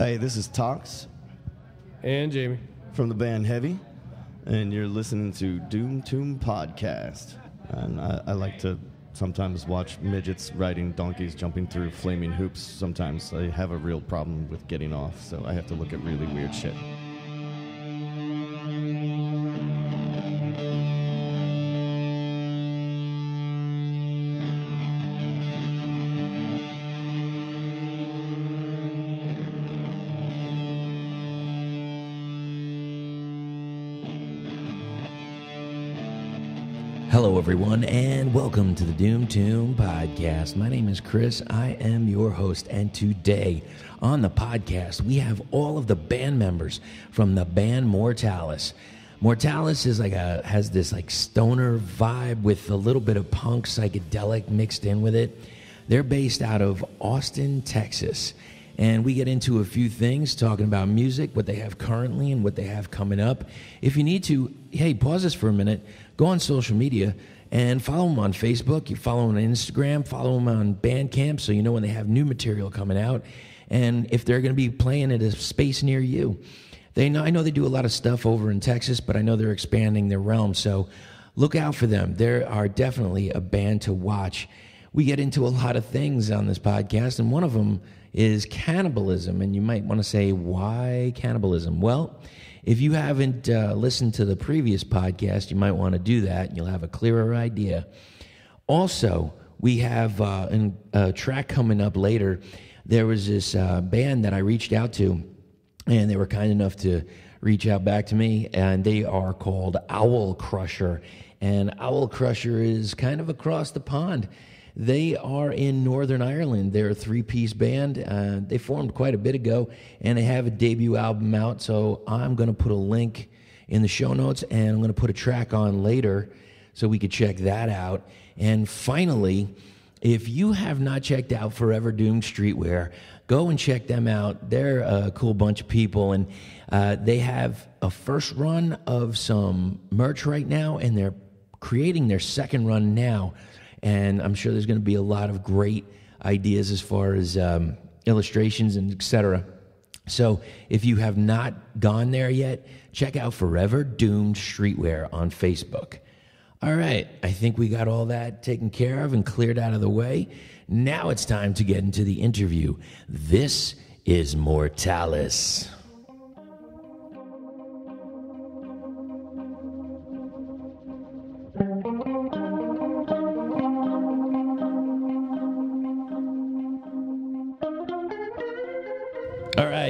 Hey, this is Tox And Jamie. from the band Heavy, and you're listening to Doom Tomb Podcast. And I, I like to sometimes watch midgets riding donkeys jumping through flaming hoops. Sometimes I have a real problem with getting off, so I have to look at really weird shit. Everyone, and welcome to the Doom Tomb Podcast. My name is Chris. I am your host, and today on the podcast, we have all of the band members from the band Mortales. Mortales is like a has this like stoner vibe with a little bit of punk psychedelic mixed in with it. They're based out of Austin, Texas. And we get into a few things talking about music, what they have currently and what they have coming up. If you need to, hey, pause this for a minute, go on social media and follow them on Facebook. You follow them on Instagram, follow them on Bandcamp so you know when they have new material coming out and if they're going to be playing at a space near you. They know I know they do a lot of stuff over in Texas, but I know they're expanding their realm. So look out for them. They are definitely a band to watch. We get into a lot of things on this podcast, and one of them is cannibalism. And you might want to say, why cannibalism? Well, if you haven't uh, listened to the previous podcast, you might want to do that. and You'll have a clearer idea. Also, we have uh, an- a track coming up later. There was this uh, band that I reached out to, and they were kind enough to reach out back to me, and they are called Owlcrusher. And Owlcrusher is kind of across the pond. They are in Northern Ireland. They're a three piece band. Uh, they formed quite a bit ago, and they have a debut album out. So I'm going to put a link in the show notes, and I'm going to put a track on later so we could check that out. And finally, if you have not checked out Forever Doomed Streetwear, go and check them out. They're a cool bunch of people, and uh, they have a first run of some merch right now, and they're creating their second run now. And I'm sure there's going to be a lot of great ideas as far as um, illustrations and etc. So if you have not gone there yet, check out Forever Doomed Streetwear on Facebook. All right, I think we got all that taken care of and cleared out of the way. Now it's time to get into the interview. This is Mortales.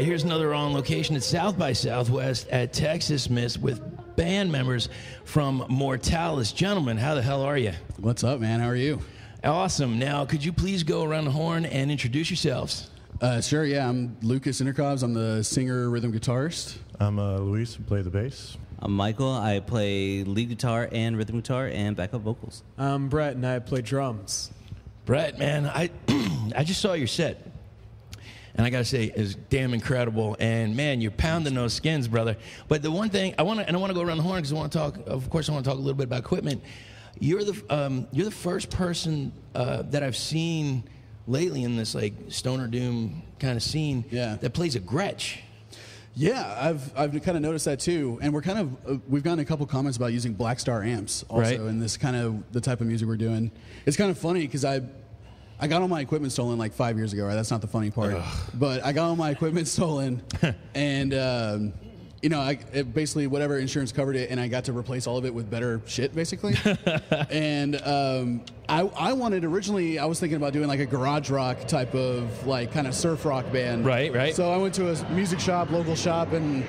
Here's another on location at South by Southwest at Texas Mist with band members from Mortales. Gentlemen, how the hell are you? What's up, man? How are you? Awesome. Now, could you please go around the horn and introduce yourselves? Uh, sure, yeah. I'm Lucas Intercobs. I'm the singer, rhythm guitarist. I'm uh, Luis and play the bass. I'm Michael. I play lead guitar and rhythm guitar and backup vocals. I'm Brett, and I play drums. Brett, man, I I just saw your set. And I gotta say, it's damn incredible. And man, you're pounding those skins, brother. But the one thing I want to, and I want to go around the horn because I want to talk. Of course, I want to talk a little bit about equipment. You're the um, you're the first person uh, that I've seen lately in this like stoner doom kind of scene Yeah. that plays a Gretsch. Yeah, I've I've kind of noticed that too, and we're kind of uh, we've gotten a couple comments about using Blackstar amps also Right. in this kind of the type of music we're doing. It's kind of funny because I I got all my equipment stolen like five years ago. Right, that's not the funny part, but I got all my equipment stolen, and. Um, you know, I, it basically whatever insurance covered it, and I got to replace all of it with better shit, basically. and um, I, I wanted originally, I was thinking about doing like a garage rock type of like kind of surf rock band. Right, right. So I went to a music shop, local shop, and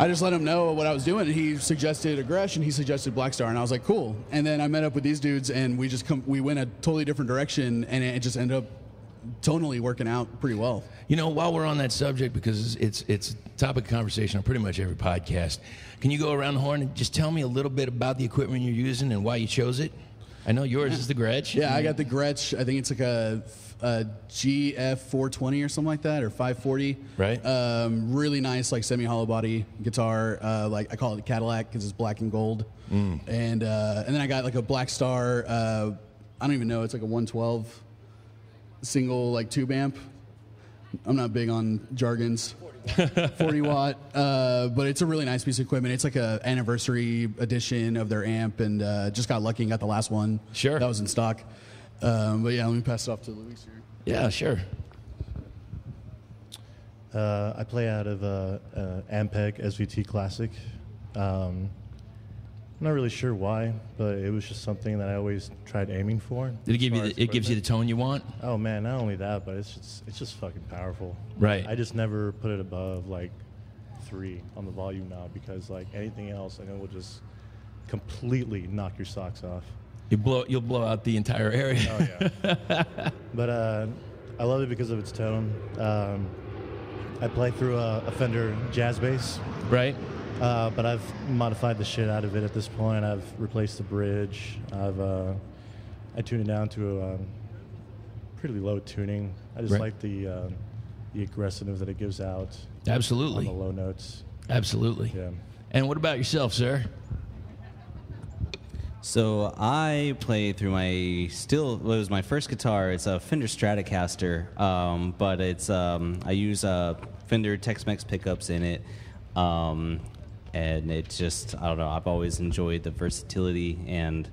I just let him know what I was doing. And he suggested aggression. He suggested Blackstar, and I was like, cool. And then I met up with these dudes, and we just come, we went a totally different direction, and it just ended up tonally working out pretty well. You know, while we're on that subject, because it's it's a topic of conversation on pretty much every podcast, can you go around the horn and just tell me a little bit about the equipment you're using and why you chose it? I know yours is the Gretsch. Yeah, I got the Gretsch. I think it's like a, a GF 420 or something like that, or 540. Right. Um, really nice, like semi hollow body guitar. Uh, like I call it a Cadillac because it's black and gold. And uh, and then I got like a Blackstar. Uh, I don't even know. It's like a 112 single like tube amp. I'm not big on jargons. 40 watt, uh, but it's a really nice piece of equipment. It's like a anniversary edition of their amp, and uh, just got lucky and got the last one. Sure. that was in stock. Um, but yeah, let me pass it off to Luis here. Yeah, sure. Uh, I play out of uh, uh, Ampeg SVT Classic. Um, I'm not really sure why, but it was just something that I always tried aiming for. Did it give you the, as it gives you the tone you want? Oh man, not only that, but it's just it's just fucking powerful. Right. I just never put it above like three on the volume now because like anything else, I know will just completely knock your socks off. You blow you'll blow out the entire area. Oh yeah. but uh, I love it because of its tone. Um, I play through a, a Fender jazz bass, Right? uh, but I've modified the shit out of it at this point. I've replaced the bridge. I've uh, I tuned it down to a um, pretty low tuning. I just Right. like the uh, the aggressiveness that it gives out on Absolutely. the low notes. Absolutely. Yeah. And what about yourself, sir? So I play through my still it was my first guitar. It's a Fender Stratocaster, um, but it's um, I use uh, Fender Tex-Mex pickups in it, um, and it just I don't know. I've always enjoyed the versatility and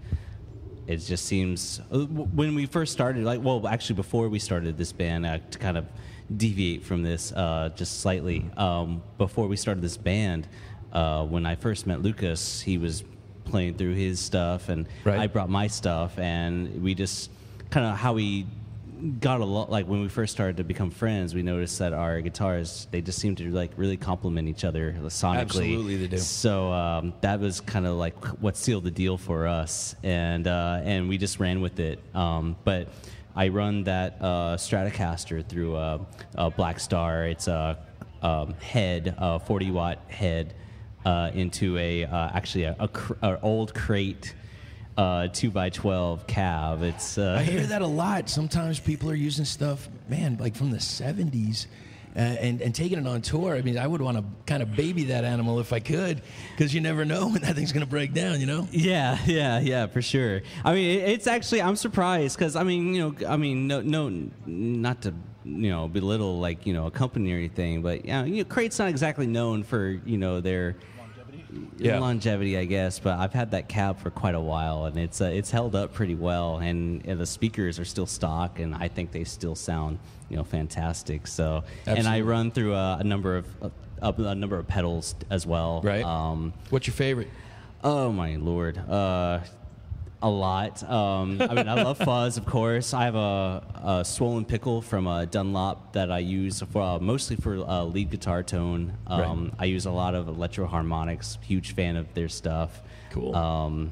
it just seems uh, when we first started like well actually before we started this band uh, to kind of deviate from this uh, just slightly um, before we started this band uh, when i first met lucas he was playing through his stuff and Right. i brought my stuff and we just kind of how we got a lot like when we first started to become friends we noticed that our guitars they just seemed to like really complement each other sonically Absolutely they do. so um, that was kind of like what sealed the deal for us, and uh, and we just ran with it. Um, but I run that uh, Stratocaster through a, a Blackstar. It's a um, head, a 40 watt head, uh, into a uh, actually a, a, cr- old crate. Uh, two by twelve cab. It's uh, I hear that a lot. Sometimes people are using stuff, man, like from the 70s. Uh, and, and taking it on tour, I mean, I would want to kind of baby that animal if I could, because you never know when that thing's going to break down, you know? Yeah, yeah, yeah, for sure. I mean, it- it's actually I'm surprised because I mean, you know, I mean, no, no, not to you know belittle like you know a company or anything, but yeah, you know, Crate's not exactly known for you know their Yeah. longevity, I guess. But I've had that cab for quite a while, and it's uh, it's held up pretty well, and, and the speakers are still stock, and I think they still sound you know fantastic. So, and I run through a, a number of a, a number of pedals as well. Right. Um, What's your favorite? Oh my lord. Uh, a lot. Um, I mean, I love fuzz, of course. I have a, a swollen pickle from a Dunlop that I use for uh, mostly for uh, lead guitar tone. Um, Right. I use a lot of Electro-Harmonix. Huge fan of their stuff. Cool. Um,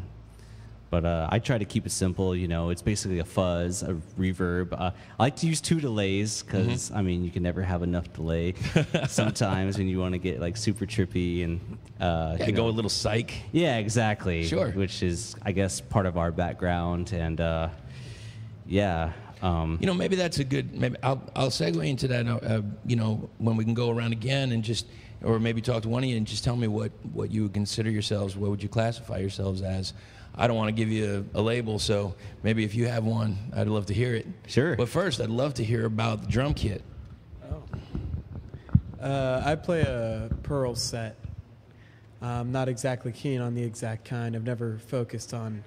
but uh, I try to keep it simple. You know, it's basically a fuzz, a reverb. Uh, I like to use two delays because Mm-hmm. I mean, you can never have enough delay. Sometimes when you want to get like super trippy and uh, to you go a little psych. yeah, exactly. Sure. Which is, I guess, part of our background, and uh, yeah. Um, You know, maybe that's a good. Maybe I'll I'll segue into that. Uh, you know, when we can go around again and just, or maybe talk to one of you and just tell me what what you would consider yourselves. What would you classify yourselves as? I don't want to give you a, a label, so maybe if you have one, I'd love to hear it. Sure. But first, I'd love to hear about the drum kit. Uh, I play a Pearl set. I'm not exactly keen on the exact kind. I've never focused on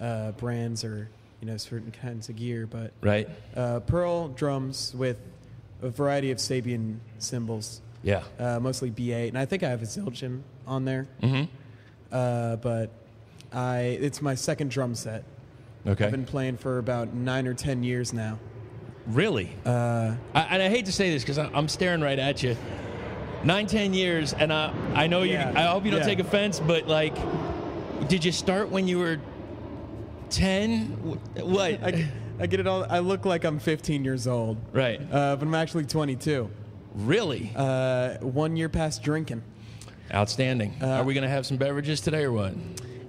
uh, brands or you know certain kinds of gear, but Right. uh, Pearl drums with a variety of Sabian cymbals, Yeah. uh, mostly B8, and I think I have a Zildjian on there. Mm-hmm. Uh, but I it's my second drum set. Okay. I've been playing for about nine or ten years now. Really? Uh, I, and I hate to say this because I'm staring right at you. Nine, ten years, and I, I know you. Yeah. I hope you don't Yeah. take offense, but like, did you start when you were ten? What? I, I get it all. I look like I'm 15 years old, right. uh, but I'm actually 22. Really? Uh, one year past drinking. Outstanding. uh, Are we gonna have some beverages today or what?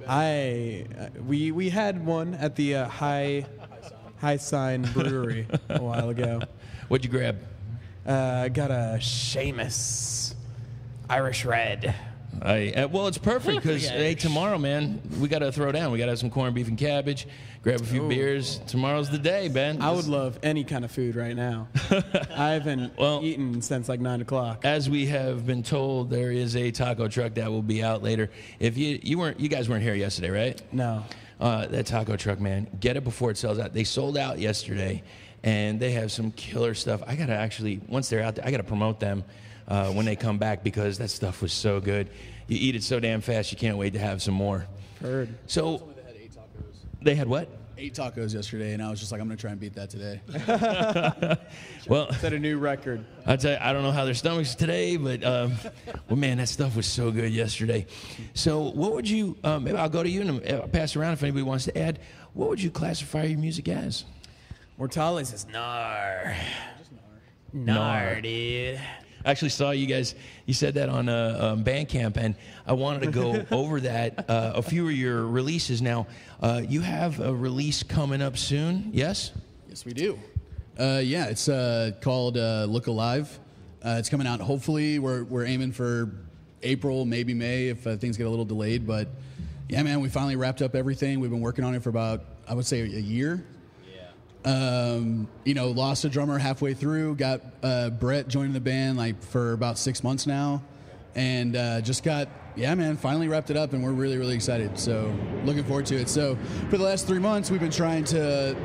I uh, we we had one at the uh, High High Sign Brewery a while ago. What'd you grab? Uh, I got a Seamus Irish Red. I, uh, well, it's perfect because hey, tomorrow, man, we got to throw down. We got to have some corned beef and cabbage. Grab a few beers. Tomorrow's the day, Ben. I would love any kind of food right now. I haven't Well- eaten since like nine o'clock. As we have been told, there is a taco truck that will be out later. If you you weren't, you guys weren't here yesterday, right? No. Uh, that taco truck, man, get it before it sells out. They sold out yesterday, and they have some killer stuff. I gotta actually, once they're out there, I gotta promote them uh, when they come back because that stuff was so good. You eat it so damn fast, you can't wait to have some more. Heard. So They had eight tacos. they had what? Eight tacos yesterday, and I was just like, I'm gonna try and beat that today. Well, Set a new record. I tell you, I don't know how their stomachs today, but um, well, man, that stuff was so good yesterday. So, what would you? Um, maybe I'll go to you and uh, pass around if anybody wants to add. What would you classify your music as? Mortales is gnar. Gnar. Gnar, dude. I actually saw you guys. You said that on uh, um, Bandcamp, and I wanted to go over that. Uh, a few of your releases now. Uh, you have a release coming up soon. Yes. Yes, we do. Uh, yeah, it's uh, called uh, Look Alive. Uh, it's coming out. Hopefully, we're we're aiming for April, maybe May, if uh, things get a little delayed. But yeah, man, we finally wrapped up everything. We've been working on it for about I would say a year. Um, you know, lost a drummer halfway through. Got uh, Brett joining the band like for about six months now, and uh, just got yeah, man. Finally wrapped it up, and we're really really excited. So looking forward to it. So for the last three months, we've been trying to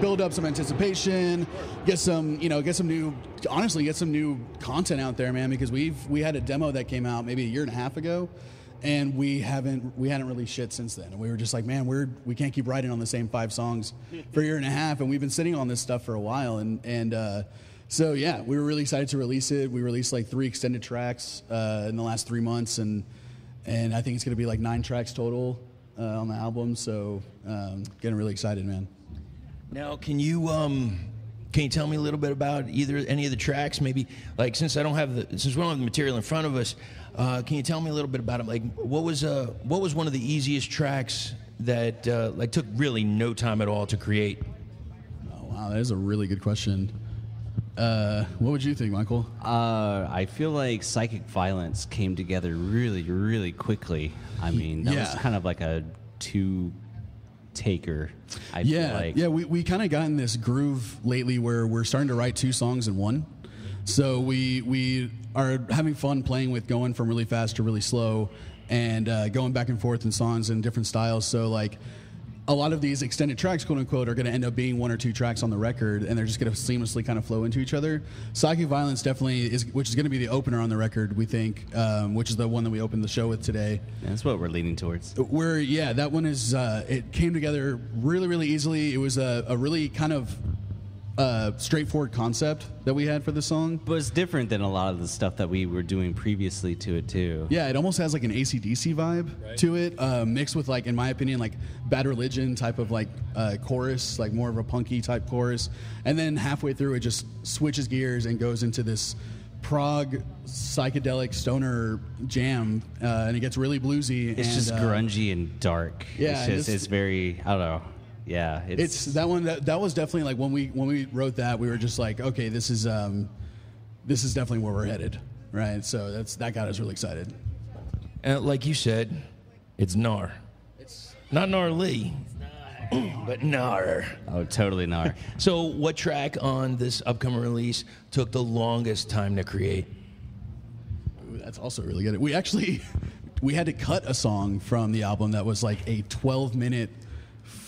build up some anticipation, get some you know get some new honestly get some new content out there, man. Because we've we had a demo that came out maybe a year and a half ago. And we haven't we hadn't released shit since then, and we were just like, man, we're we can't keep writing on the same five songs for a year and a half, and we've been sitting on this stuff for a while, and and uh, so yeah, we were really excited to release it. We released like three extended tracks uh, in the last three months, and and I think it's gonna be like nine tracks total uh, on the album. So um, getting really excited, man. Now, can you um, can you tell me a little bit about either any of the tracks? Maybe like since I don't have the since we don't have the material in front of us, uh, can you tell me a little bit about it? Like, what was uh, what was one of the easiest tracks that uh, like took really no time at all to create? Oh, wow, that is a really good question. Uh, what would you think, Michael? Uh, I feel like psychic violence came together really, really quickly. I mean, that was kind of like a two taker. I feel yeah, like. yeah. We, we kind of got in this groove lately where we're starting to write two songs in one. So we we are having fun playing with going from really fast to really slow, and uh, going back and forth in songs in different styles. So like. A lot of these extended tracks, quote unquote, are going to end up being one or two tracks on the record, and they're just going to seamlessly kind of flow into each other. Psychic Violence definitely is, which is going to be the opener on the record, we think, um, which is the one that we opened the show with today. That's what we're leaning towards. Where yeah, that one is. Uh, it came together really, really easily. It was a, a really kind of uh, straightforward concept that we had for the song. But it's different than a lot of the stuff that we were doing previously to it too. Yeah, it almost has like an ACDC vibe to it, uh, mixed with like, in my opinion, like Bad Religion type of like uh, chorus, like more of a punky type chorus, and then halfway through it just switches gears and goes into this prog psychedelic stoner jam, uh, and it gets really bluesy. It's and, just uh, grungy and dark. yeah, it's just this- it's very I don't know. Yeah, it's that one that, that was definitely like when we when we wrote that we were just like okay this is um this is definitely where we're headed right so that's that got us really excited And like you said, it's Nar. It's not gnarly, but Nar. oh totally not. So, what track on this upcoming release took the longest time to create? Ooh, that's also really good we actually we had to cut a song from the album that was like a 12 minute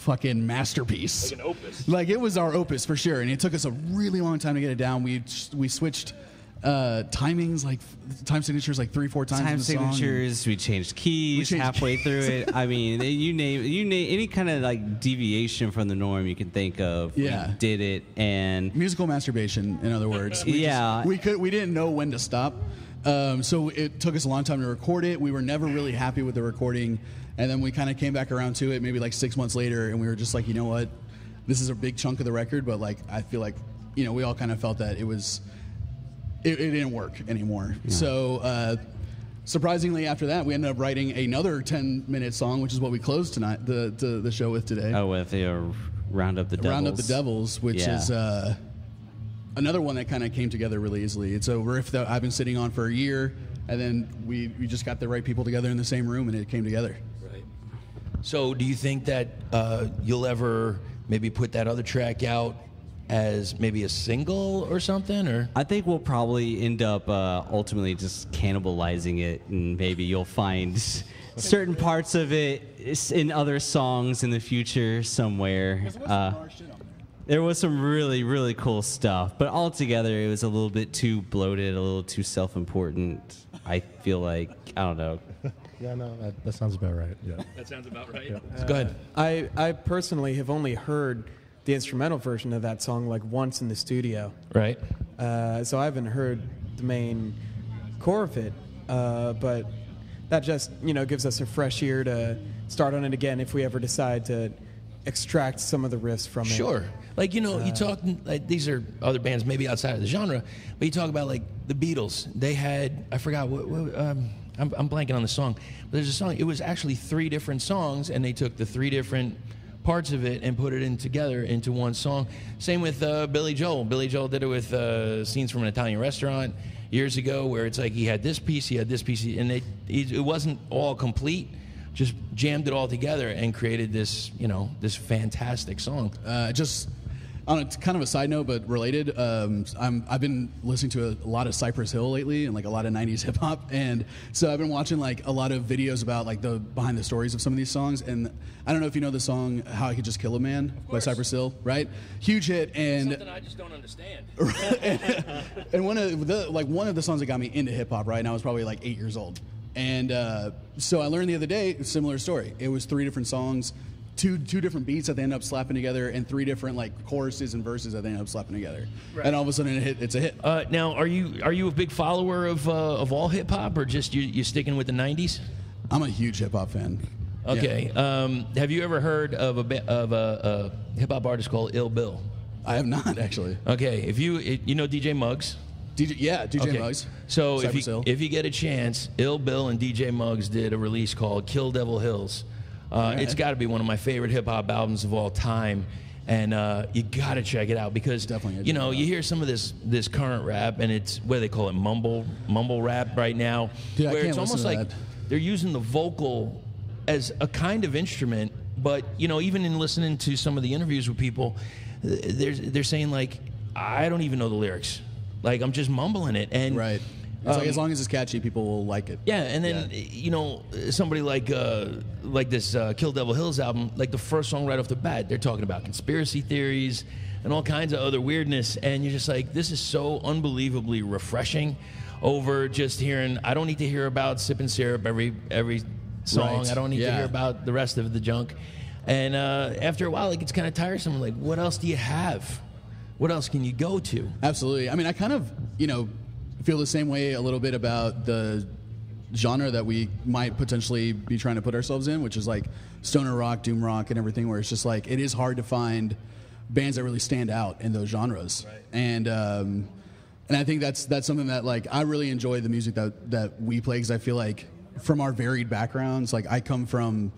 fucking masterpiece like an opus like it was our opus for sure and it took us a really long time to get it down we we switched uh timings like time signatures like three four times in Time the song. signatures. We changed keys changed halfway keys. through it. I mean, you name you name any kind of like deviation from the norm you can think of. we Yeah. did it, and musical masturbation in other words we Yeah. just, we could we didn't know when to stop um, so it took us a long time to record it we were never really happy with the recording and then we kind of came back around to it maybe like six months later and we were just like you know what this is a big chunk of the record but like i feel like you know we all kind of felt that it was it, it didn't work anymore so uh, surprisingly after that we ended up writing another 10 minute song which is what we closed tonight the, the, the show with today oh, with the uh, round up the devils. Round Up the Devils, which Yeah. is uh, another one that kind of came together really easily. It's a riff that I've been sitting on for a year. and then we we just got the right people together in the same room, and it came together. Right. So, do you think that uh, you'll ever maybe put that other track out as maybe a single or something? Or I think we'll probably end up uh, ultimately just cannibalizing it, and maybe you'll find certain parts of it in other songs in the future somewhere. Uh, there was some really, really cool stuff, but altogether it was a little bit too bloated, a little too self-important. I feel like I don't know. Yeah, no, that, that sounds about right. Yeah. that sounds about right. Go ahead. I, I personally have only heard the instrumental version of that song like once in the studio. Right. Uh, so I haven't heard the main core of it, uh, but that just you know gives us a fresh ear to start on it again if we ever decide to extract some of the riffs from it. Sure. Like you know, you talk like these are other bands maybe outside of the genre, but you talk about like the Beatles. They had I forgot what, what um, I'm, I'm blanking on the song, but there's a song. It was actually three different songs, and they took the three different parts of it and put it in together into one song. Same with uh, Billy Joel. Billy Joel did it with uh, scenes from an Italian restaurant years ago, where it's like he had this piece, he had this piece, and they, it wasn't all complete. Just jammed it all together and created this, you know, this fantastic song. Uh, just on a kind of a side note, but related, um, I'm, I've been listening to a, a lot of Cypress Hill lately and like a lot of 90s hip hop. And so I've been watching like a lot of videos about like the behind the stories of some of these songs. And I don't know if you know the song How I Could Just Kill a Man by Cypress Hill, right? Huge hit. And something I just don't understand. and one of the like one of the songs that got me into hip hop, right? And I was probably like eight years old. And uh, so I learned the other day, similar story. It was three different songs, two two different beats that they end up slapping together, and three different like choruses and verses that they end up slapping together. And all of a sudden, it hit, it's a hit. Uh, now, are you are you a big follower of uh, of all hip hop, or just you you sticking with the '90s? I'm a huge hip hop fan. Yeah. Okay. Um, have you ever heard of a of a, a hip hop artist called Ill Bill? I have not actually. Okay. If you you know DJ Muggs. DJ, yeah, DJ Okay. Muggs. So if you, Hill. if you get a chance, Ill Bill and DJ Muggs did a release called Kill Devil Hills. Uh, It's got to be one of my favorite hip hop albums of all time, and uh, you got to check it out because Definitely you know you hear some of this this current rap and it's what they call it mumble mumble rap right now, Yeah, I where it's almost like that. they're using the vocal as a kind of instrument, but you know even in listening to some of the interviews with people, they're they're saying like I don't even know the lyrics, like I'm just mumbling it and right. It's like um, as long as it's catchy, people will like it. yeah, and then you know somebody like uh, like this uh, Kill Devil Hills album, like the first song right off the bat, they're talking about conspiracy theories and all kinds of other weirdness, and you're just like, this is so unbelievably refreshing. Over just hearing, I don't need to hear about sipping syrup every every song. Right. I don't need to hear about the rest of the junk. And uh, after a while, it gets kind of tiresome. Like, what else do you have? What else can you go to? Absolutely. I mean, I kind of, you know, feel the same way a little bit about the genre that we might potentially be trying to put ourselves in, which is like stoner rock, doom rock, and everything, where it's just like it is hard to find bands that really stand out in those genres. And um, and I think that's that's something that like I really enjoy the music that that we play because I feel like from our varied backgrounds, like I come from.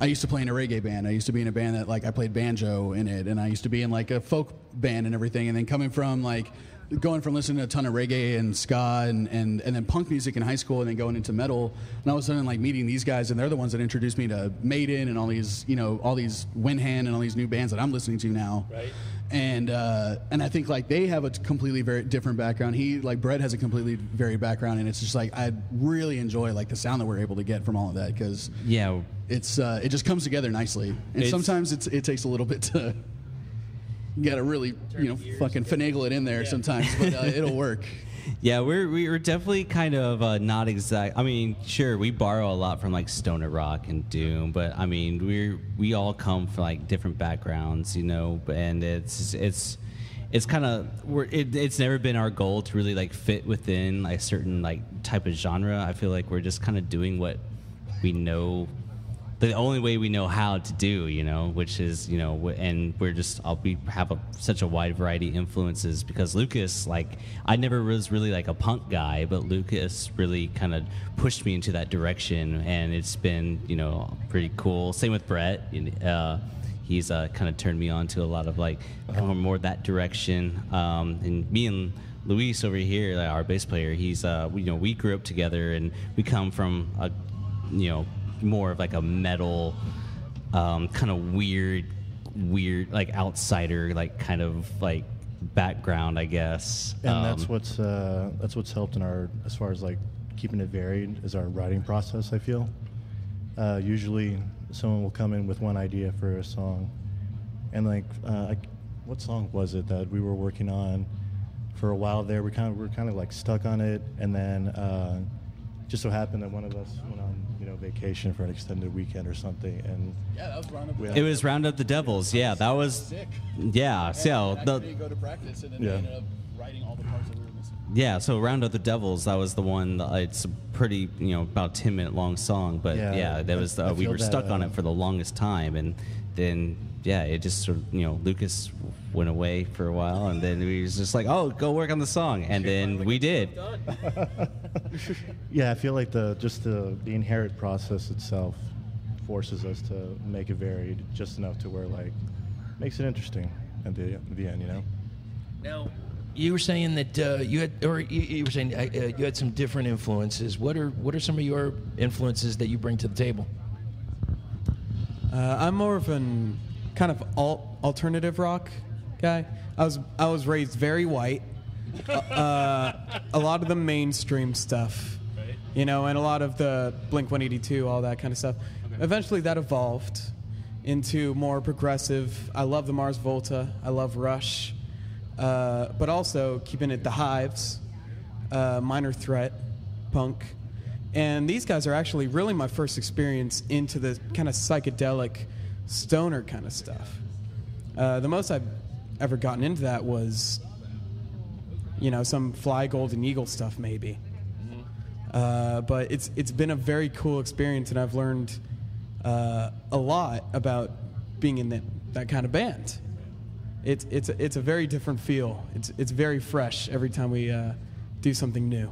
I used to play in a reggae band. I used to be in a band that like I played banjo in it, and I used to be in like a folk band and everything. And then coming from like going from listening to a ton of reggae and ska and, and, and then punk music in high school and then going into metal and all of a sudden like meeting these guys and they're the ones that introduced me to Maiden and all these you know all these Windhand and all these new bands that I'm listening to now Right. And uh, and I think like they have a completely very different background. He like Brett has a completely varied background and it's just like I really enjoy like the sound that we're able to get from all of that because Yeah, it's uh, it just comes together nicely. And It's- sometimes it's, it takes a little bit to you gotta really you know fucking finagle it in there sometimes but uh, it'll work Yeah, we're we're definitely kind of uh, not exact. I mean, sure, we borrow a lot from like stoner rock and doom, but I mean, we we all come from like different backgrounds, you know, and it's it's it's kind of we're it, it's never been our goal to really like fit within a certain like type of genre. I feel like we're just kind of doing what we know the only way we know how to do, you know, which is, you know, and we're just, I'll be have a, such a wide variety of influences because Lucas, like, I never was really like a punk guy, but Lucas really kind of pushed me into that direction, and it's been, you know, pretty cool. Same with Brett. Uh, he's uh, kind of turned me on to a lot of like more that direction. Um, and me and Luis over here, our bass player, he's uh, you know we grew up together and we come from a you know more of like a metal um, kind of weird weird like outsider like kind of like background I guess And that's Um, what's uh, that's what's helped in our as far as like keeping it varied is our writing process. I feel uh, usually someone will come in with one idea for a song, and like uh, I, what song was it that we were working on for a while there? We kind of we were kind of like stuck on it, and then uh, just so happened that one of us went on you know vacation for an extended weekend or something, and Yeah, that was round up. We it was round up the devils yeah that was sick. yeah so Actually, the, go to practice and then Yeah. ended up writing all the parts that we were missing. Yeah, so Round Up the Devils, that was the one. That, it's a pretty, you know, about ten minute long song, but Yeah, yeah, that I- was I uh, we were that, stuck on uh, it for the longest time, and then yeah, it just sort of you know Lucas went away for a while, and then we was just like, oh, go work on the song, and then we did. yeah, I feel like the just the the inherent process itself forces us to make it varied just enough to where like makes it interesting at the, at the end, you know. Now, you were saying that uh, you had, or you, you were saying uh, uh, you had some different influences. What are what are some of your influences that you bring to the table? Uh, I'm more of an kind of alt alternative rock guy. I was I was raised very white. Uh, uh, a lot of the mainstream stuff, you know, and a lot of the Blink 182, all that kind of stuff. Eventually, that evolved into more progressive. I love the Mars Volta. I love Rush, uh, but also keeping it the Hives, uh, Minor Threat, punk. And these guys are actually really my first experience into the kind of psychedelic stoner kind of stuff. Uh, the most I've ever gotten into that was, you know, some Fly Golden Eagle stuff maybe. Uh, but it's it's been a very cool experience, and I've learned uh, a lot about being in that, that kind of band. It's it's a, it's a very different feel. It's it's very fresh every time we uh, do something new.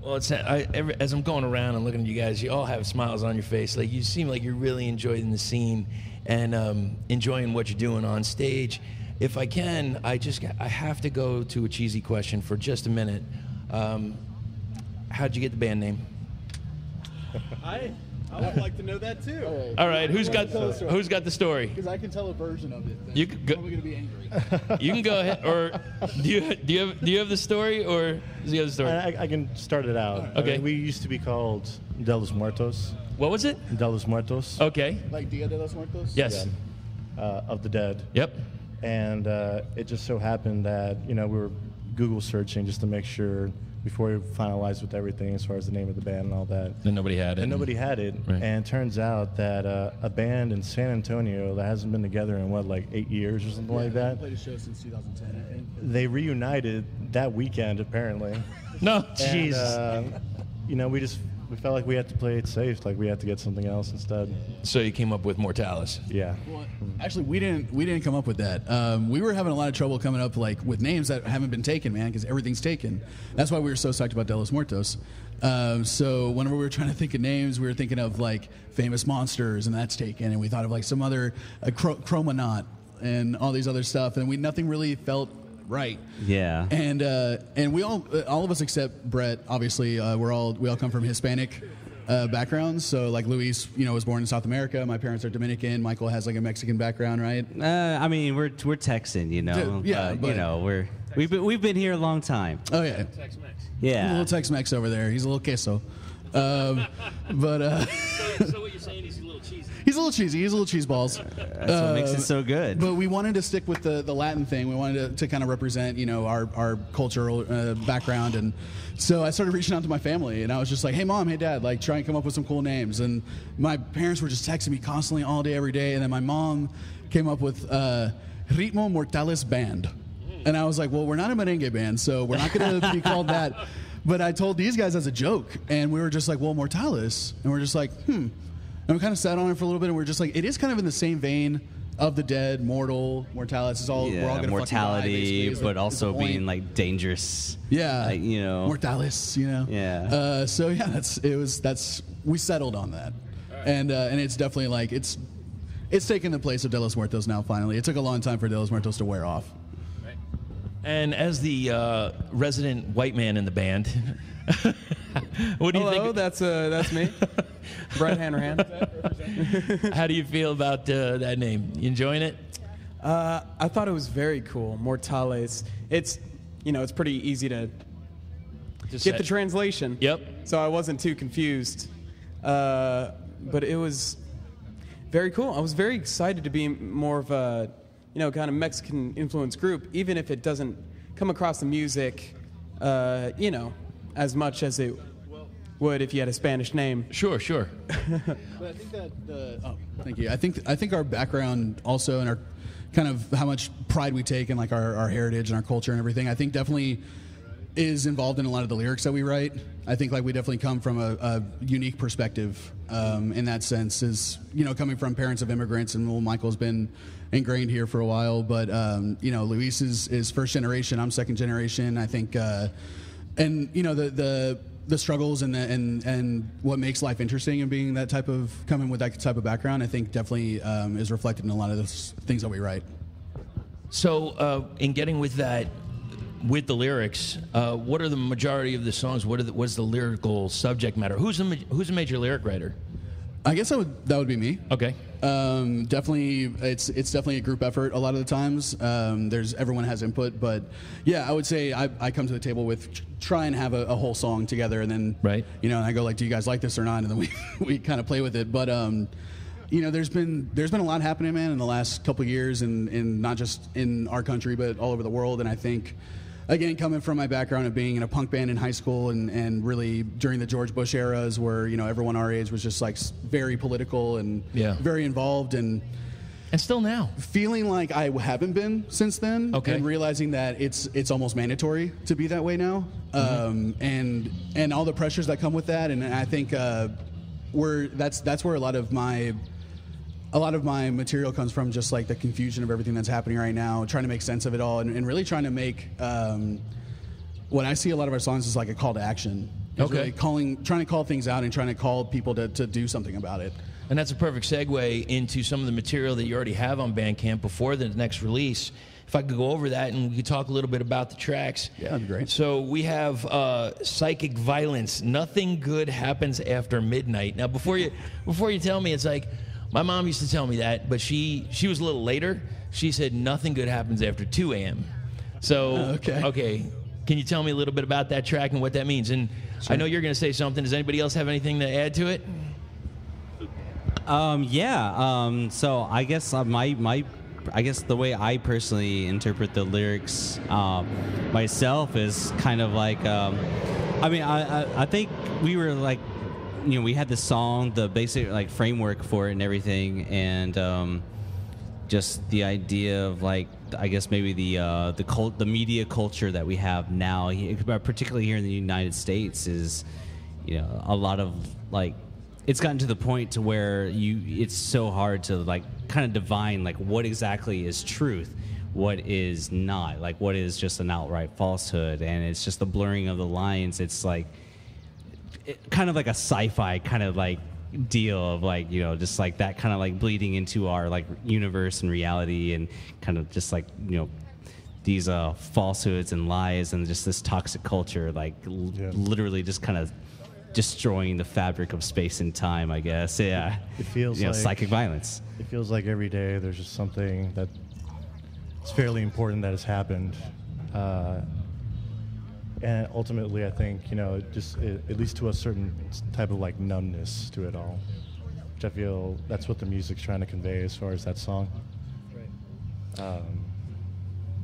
Well, it's I, every, as I'm going around and looking at you guys, you all have smiles on your face. Like you seem like you're really enjoying the scene and um, enjoying what you're doing on stage. If I can, I just got- I have to go to a cheesy question for just a minute. Um, how'd you get the band name? I I would like to know that too. All right, who's got who's got the story? Because I can tell a version of it. Then You could go- I'm going to be angry. You can go ahead, or do you do you have do you have the story, or is the other story? I, I- I can start it out. I Okay. mean, we used to be called De los Muertos. What was it? De los Muertos. Okay. like Dia de los Muertos? Yes. Uh, of the dead. Yep. And uh, it just so happened that, you know, we were Google searching just to make sure before we finalized with everything as far as the name of the band and all that. Then nobody had it. And nobody had it. Right. And it turns out that uh, a band in San Antonio that hasn't been together in what, like eight years or something like that, played a show since 2010, I think. they reunited that weekend apparently. No. And, Jesus. uh, you know, we just we felt like we had to play it safe, like we had to get something else instead. So you came up with Mortales. Yeah. Well, actually, we didn't we didn't come up with that. Um, we were having a lot of trouble coming up like with names that haven't been taken, man, because everything's taken. That's why we were so psyched about De los Muertos. Um, so whenever we were trying to think of names, we were thinking of like famous monsters, and that's taken, and we thought of like some other uh, cro- Chromonaut and all these other stuff, and we nothing really felt right. Yeah. And uh, and we all uh, all of us except Brett, obviously, uh, we're all we all come from Hispanic uh, backgrounds. So like Luis, you know, was born in South America. My parents are Dominican. Michael has like a Mexican background, right? Uh, I mean, we're we're Texan, you know. Dude, yeah, but, but- you know, we're we've been, we've been here a long time. Oh yeah, a Yeah. a little Tex-Mex over there. He's a little queso. Um, but uh, so what you're saying is he's a little cheesy. he's a little cheesy. He's a little cheese balls. That's what makes it so good. But we wanted to stick with the, the Latin thing. We wanted to, to kind of represent, you know, our, our cultural uh, background. And so I started reaching out to my family, and I was just like, hey, mom, hey, dad, like, try and come up with some cool names. And my parents were just texting me constantly all day, every day. And then my mom came up with uh, Ritmo Mortalis Band. And I was like, well, we're not a merengue band, so we're not going to be called that. But I told these guys as a joke, and we were just like, well, Mortales. And we're just like, hmm. And we kind of sat on it for a little bit, and we're just like, it is kind of in the same vein of the dead, mortal, mortalis. Is all we're all gonna fucking die, mortality, basically, is the- but the also being like dangerous. yeah, like, you know. mortalis. You know, Yeah. Uh, so yeah, that's it was that's we settled on that, and uh, and it's definitely like it's it's taken the place of De Los Muertos now. Finally, it took a long time for De Los Muertos to wear off. And as the uh, resident white man in the band, what do you Hello, think? that's uh, that's me, Brett Hanrahan. How do you feel about uh, that name? You enjoying it? Uh, I thought it was very cool. Mortales. It's you know it's pretty easy to Just get the translation. Yep. So I wasn't too confused, uh, but it was very cool. I was very excited to be more of a you know kind of Mexican influenced group, even if it doesn't come across the music, uh, you know, as much as it would if you had a Spanish name. Sure, sure. But I think that the oh, thank you. I think I think our background also and our kind of how much pride we take in like our, our heritage and our culture and everything. I think definitely is involved in a lot of the lyrics that we write. I think like we definitely come from a, a unique perspective um, in that sense. Is you know coming from parents of immigrants and well, Michael's been ingrained here for a while, but um, you know Luis is, is first generation. I'm second generation. I think. Uh, and you know the the the struggles and the, and and what makes life interesting and being that type of coming with that type of background, I think definitely um, is reflected in a lot of those things that we write. So, uh, in getting with that, with the lyrics, uh, what are the majority of the songs? What the, what's the lyrical subject matter? Who's the who's a major lyric writer? I guess that would that would be me. Okay. Um, definitely, it's it's definitely a group effort. A lot of the times, um, there's everyone has input, but yeah, I would say I, I come to the table with try and have a, a whole song together, and then Right. you know, and I go like, do you guys like this or not? And then we we kind of play with it. But um, you know, there's been there's been a lot happening, man, in the last couple of years, and in not just in our country, but all over the world. And I think. Again, coming from my background of being in a punk band in high school and, and really during the George Bush eras where, you know, everyone our age was just like very political and Yeah. very involved and And still now. feeling like I haven't been since then, Okay. and realizing that it's it's almost mandatory to be that way now, um, and and all the pressures that come with that, and I think uh, we're that's that's where a lot of my a lot of my material comes from, just like the confusion of everything that's happening right now, trying to make sense of it all, and, and really trying to make. Um, what I see a lot of our songs is like a call to action. It's Okay. really calling, trying to call things out and trying to call people to, to do something about it. And that's a perfect segue into some of the material that you already have on Bandcamp before the next release. If I could go over that and we could talk a little bit about the tracks. Yeah, that'd be great. So we have uh, psychic violence. Nothing good happens after midnight. Now, before you before you tell me, it's like my mom used to tell me that, but she she was a little later. She said nothing good happens after 2 a.m. So okay. okay, can you tell me a little bit about that track and what that means? And I know you're going to say something. Does anybody else have anything to add to it? Um, yeah. Um, so I guess uh, my my I guess the way I personally interpret the lyrics um, myself is kind of like um, I mean I, I I think we were like you know we had the song the basic like framework for it and everything and um, just the idea of like I guess maybe the uh, the cult the media culture that we have now, particularly here in the United States, is you know a lot of like it's gotten to the point to where you it's so hard to like kind of divine like what exactly is truth what is not. Like what is just an outright falsehood and it's just the blurring of the lines. It's like it, kind of like a sci-fi kind of like deal of like you know just like that kind of like bleeding into our like universe and reality and kind of just like you know these uh falsehoods and lies and just this toxic culture like l- Yeah. literally just kind of destroying the fabric of space and time i guess yeah It feels you know like- psychic violence It feels like every day there's just something that it's fairly important that has happened. Uh, and ultimately, I think, you know, it just it, it leads to a certain type of like numbness to it all, which I feel that's what the music's trying to convey as far as that song. Um,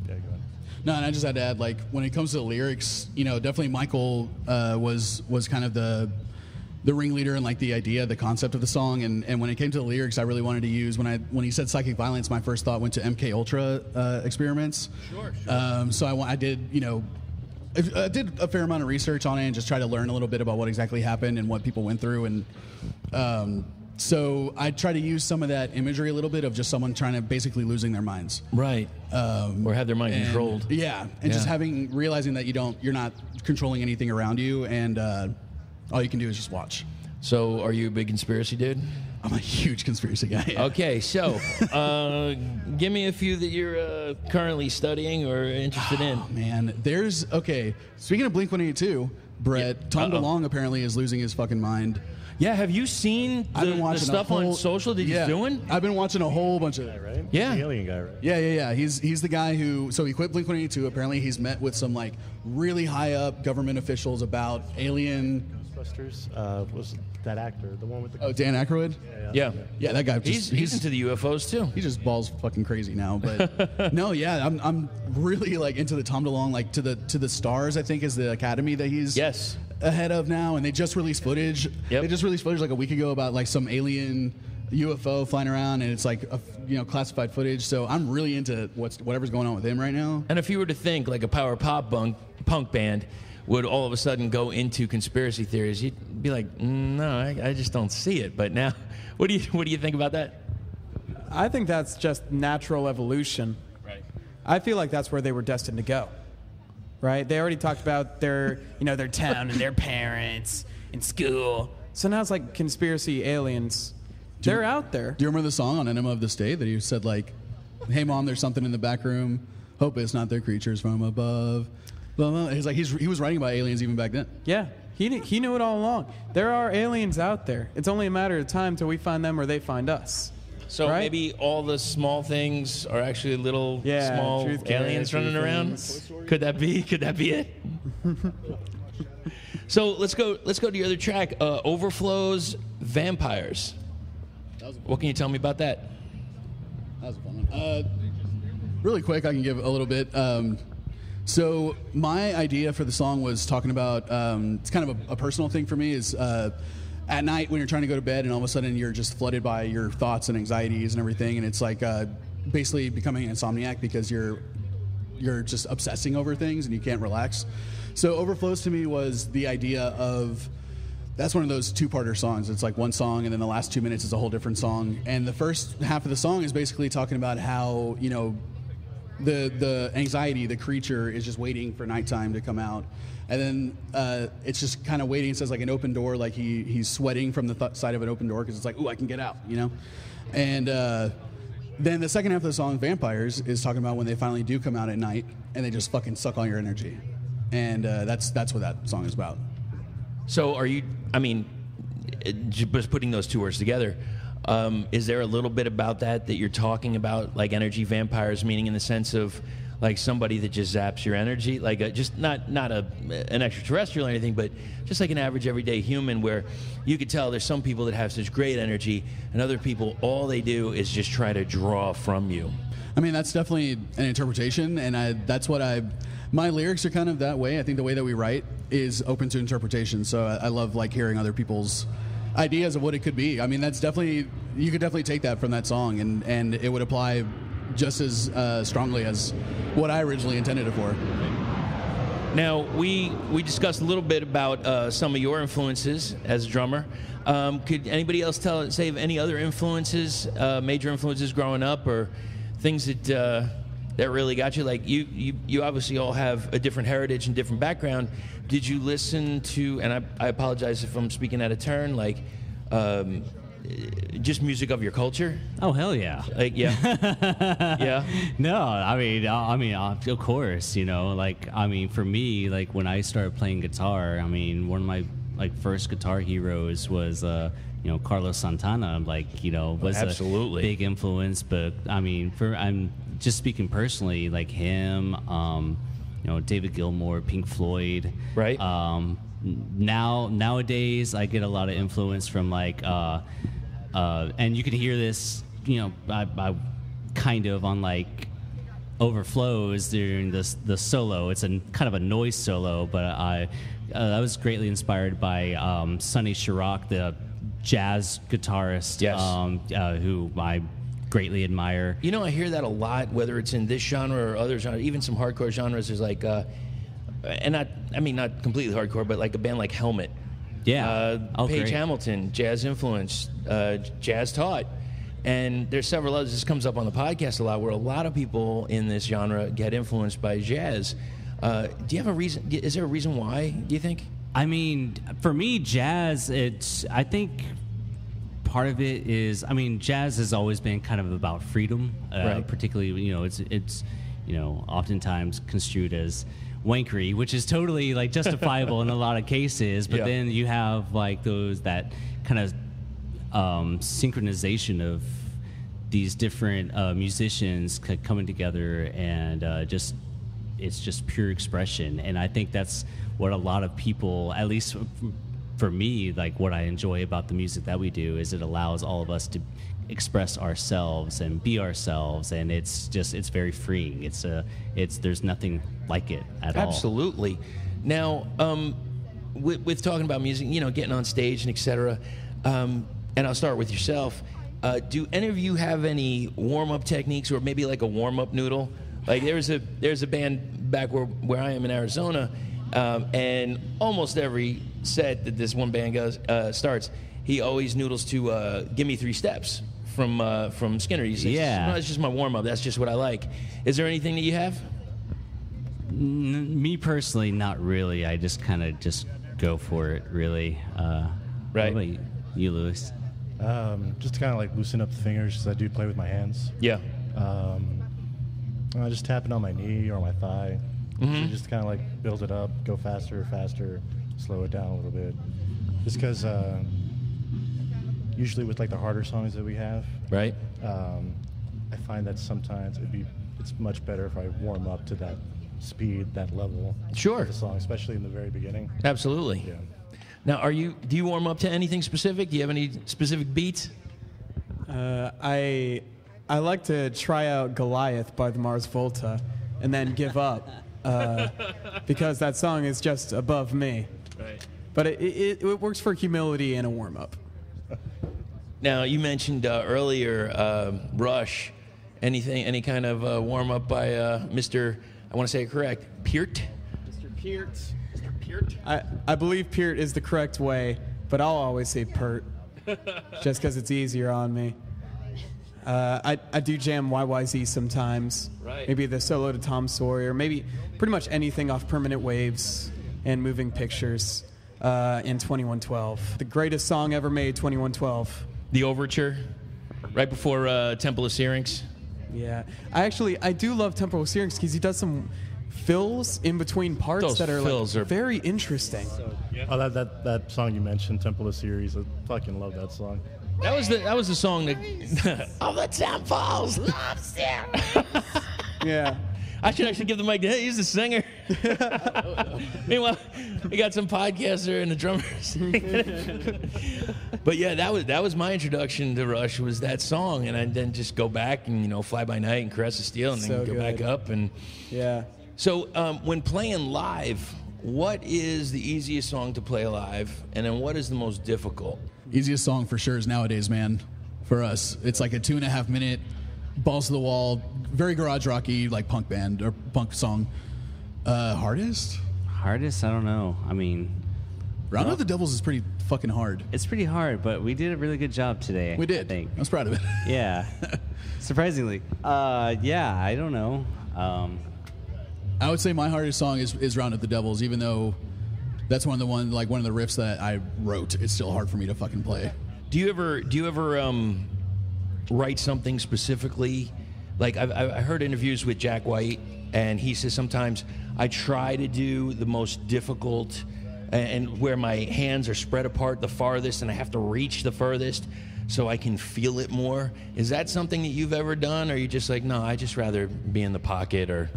yeah, go ahead. No, and I just had to add, like, when it comes to the lyrics, you know, definitely Michael uh, was was kind of the the ringleader and like the idea, the concept of the song. And, and when it came to the lyrics, I really wanted to use when I when he said psychic violence, my first thought went to MK Ultra uh, experiments. Sure, sure. Um, so I, wa- I did, you know. I I did a fair amount of research on it and just try to learn a little bit about what exactly happened and what people went through and um, so I try to use some of that imagery a little bit of just someone trying to basically losing their minds Right. um, Or have their mind and- controlled. Yeah, and just having realizing that you don't, you're not controlling anything around you, and uh, all you can do is just watch. So, are you a big conspiracy dude? I'm a huge conspiracy guy. yeah. Okay, so uh, give me a few that you're uh, currently studying or interested in. Man, there's okay. Speaking of Blink 182, Brett, Yeah. Tom Uh-oh. DeLonge apparently is losing his fucking mind. Yeah, have you seen I've the, been the watching a stuff on whole- social that yeah, he's doing? I've been watching a whole bunch of. right? Yeah. The alien guy, right? Yeah, yeah, yeah. He's he's the guy who. So he quit Blink 182. Apparently, he's met with some like really high up government officials about alien. Ghostbusters uh, was that actor, the one with the. Oh, Dan Aykroyd. Yeah. Yeah, that guy. Just, He's, he's into the UFOs too. He just balls fucking crazy now, but no, yeah, I'm, I'm really like into the Tom DeLonge, like to the to the stars. I think is the academy that he's Yes. ahead of now, and they just released footage. Yep. They just released footage like a week ago about like some alien UFO flying around, and it's like a, you know classified footage. So I'm really into what's whatever's going on with him right now. And if you were to think like a power pop punk, punk band would all of a sudden go into conspiracy theories, you'd be like, "Mm, no, I, I just don't see it. But now, what do you what do you think about that? I think that's just natural evolution. Right. I feel like that's where they were destined to go. Right? They already talked about their, you know, their town and their parents and school. So now it's like conspiracy aliens. They're out there. Do you remember the song on Enema of the State that he said like, "Hey mom, there's something in the back room. Hope it's not their creatures from above." Blah, blah. He's like he's, he was writing about aliens even back then. Yeah, he knew, he knew it all along. There are aliens out there. It's only a matter of time till we find them or they find us. So Right? maybe all the small things are actually little Yeah, small truth aliens truth running around. Could that be? Could that be it? so let's go. Let's go to the other track. Uh, Overflows vampires. What can you tell me about that? That was a fun one. Uh, really quick, I can give a little bit. Um, so my idea for the song was talking about. Um, it's kind of a, a personal thing for me. Is uh, at night when you're trying to go to bed and all of a sudden you're just flooded by your thoughts and anxieties and everything, and it's like uh, basically becoming an insomniac because you're you're just obsessing over things and you can't relax. So overflows to me was the idea of that's one of those two-parter songs. It's like one song, and then the last two minutes is a whole different song. And the first half of the song is basically talking about how you know the the anxiety, the creature is just waiting for nighttime to come out, and then uh, it's just kind of waiting. It says like an open door, like he he's sweating from the th- side of an open door because it's like, ooh, I can get out, you know. And uh, then the second half of the song, Vampires, is talking about when they finally do come out at night and they just fucking suck all your energy, and uh, that's that's what that song is about. So are you? I mean, uh, just putting those two words together. Um, is there a little bit about that that you're talking about, like energy vampires, meaning in the sense of like somebody that just zaps your energy, like a, just not not a an extraterrestrial or anything, but just like an average everyday human, where you could tell there's some people that have such great energy, and other people all they do is just try to draw from you. I mean, that's definitely an interpretation, and I, that's what I. My lyrics are kind of that way. I think the way that we write is open to interpretation. So I, I love like hearing other people's ideas of what it could be. I mean, that's definitely you could definitely take that from that song, and and it would apply just as uh, strongly as what I originally intended it for. Now we we discussed a little bit about uh, some of your influences as a drummer. Um, could anybody else tell say any other influences, uh, major influences growing up, or things that uh, that really got you? Like you, you you obviously all have a different heritage and different background. Did you listen to? And I, I apologize if I'm speaking out of turn. Like. Um, just music of your culture, Oh hell yeah! like yeah, yeah. No, I mean, uh, I mean, of course, you know, like, I mean, for me, like when I started playing guitar, I mean, one of my like first guitar heroes was, uh, you know, Carlos Santana. Like, you know, was absolutely. a big influence. But I mean, for I'm just speaking personally, like him, um, you know, David Gilmour, Pink Floyd, Right. Um, now nowadays, I get a lot of influence from like. Uh, uh, and you can hear this, you know, I, I kind of on like overflows during this the solo. It's a kind of a noise solo, but I uh, I was greatly inspired by um, Sonny Sharrock, the jazz guitarist, Yes. um, uh, who I greatly admire. You know, I hear that a lot, whether it's in this genre or other genres, even some hardcore genres. There's like, uh, and not, I mean, not completely hardcore, but like a band like Helmet. Yeah. Uh, Oh, Page great. Hamilton, jazz influence, uh, jazz taught. And there's several others. This comes up on the podcast a lot, where a lot of people in this genre get influenced by jazz. Uh, do you have a reason? Is there a reason why? Do you think? I mean, for me, jazz. It's. I think part of it is. I mean, jazz has always been kind of about freedom. Uh, Right. Particularly, you know, it's it's you know oftentimes construed as wankery, which is totally like justifiable in a lot of cases. But Yeah. then you have like those that kind of um, synchronization of these different uh, musicians coming together and uh, just it's just pure expression and i think that's what a lot of people at least for me like what i enjoy about the music that we do is it allows all of us to express ourselves and be ourselves and it's just it's very freeing it's a it's there's nothing like it at all Absolutely. Now, um, with, with talking about music, you know, getting on stage and etc. Um, and I'll start with yourself. Uh, do any of you have any warm up techniques, or maybe like a warm up noodle? Like there's a there's a band back where where I am in Arizona, um, and almost every set that this one band goes uh, starts, he always noodles to uh, "Give Me Three Steps" from uh, from Skynyrd. He says, Yeah. "No, it's just my warm up. That's just what I like." Is there anything that you have? N- me personally not really i just kind of just go for it really uh, Right. what about you, you lewis Um, just to kind of like loosen up the fingers because I do play with my hands. Yeah. Um, I just tap it on my knee or my thigh. Mm-hmm. So just kind of like build it up, go faster, faster, slow it down a little bit. Just because uh, usually with like the harder songs that we have, Right. um, I find that sometimes it'd be it's much better if I warm up to that speed, that level. Sure. of the song, especially in the very beginning. Absolutely. Yeah. Now, are you? Do you warm up to anything specific? Do you have any specific beats? Uh, I I like to try out Goliath by the Mars Volta, and then give up uh, because that song is just above me. Right. But it, it, it works for humility and a warm up. Now, you mentioned uh, earlier uh, Rush. Anything? Any kind of uh, warm up by uh, Mr. I want to say it correct. Peart. Mr. Peart. Mr. Peart. I, I believe Peart is the correct way, but I'll always say Pert, just because it's easier on me. Uh, I, I do jam YYZ sometimes. Right. Maybe the solo to Tom Sawyer, maybe pretty much anything off Permanent Waves and Moving Pictures uh, in 2112. The greatest song ever made, 2112. The overture, right before uh, Temple of Syrinx. Yeah, I actually I do love Temple of Syrinx because he does some fills in between parts Those that are fills like are- very interesting. Oh, that, that that song you mentioned, Temple of Syrinx. I fucking love that song. That was the that was the song that. of the temples, loves Yeah. I should actually give the mic to hey, he's the singer. Meanwhile, we got some podcaster and the drummers. but yeah, that was that was my introduction to Rush was that song, and I then just go back and you know fly by night and caress the steel, and then So go back up. And Yeah. so um, when playing live, what is the easiest song to play live, and then what is the most difficult? Easiest song for sure is nowadays, man. For us, it's like a two and a half minute, balls to the wall, very garage rocky, like punk band or punk song. Uh, hardest? hardest i don't know i mean Round of the Devils is pretty fucking hard. It's pretty hard, but we did a really good job today. We I did. think. I was proud of it. Yeah. Surprisingly. Uh, yeah, I don't know. Um, I would say my hardest song is, is Round of the Devils, even though that's one of the one like one of the riffs that I wrote. It's still hard for me to fucking play. Do you ever do you ever um, write something specifically? Like I've, I've heard interviews with Jack White, and he says sometimes I try to do the most difficult, and, and where my hands are spread apart the farthest, and I have to reach the furthest, so I can feel it more. Is that something that you've ever done, or are you just like, no, I just rather be in the pocket, or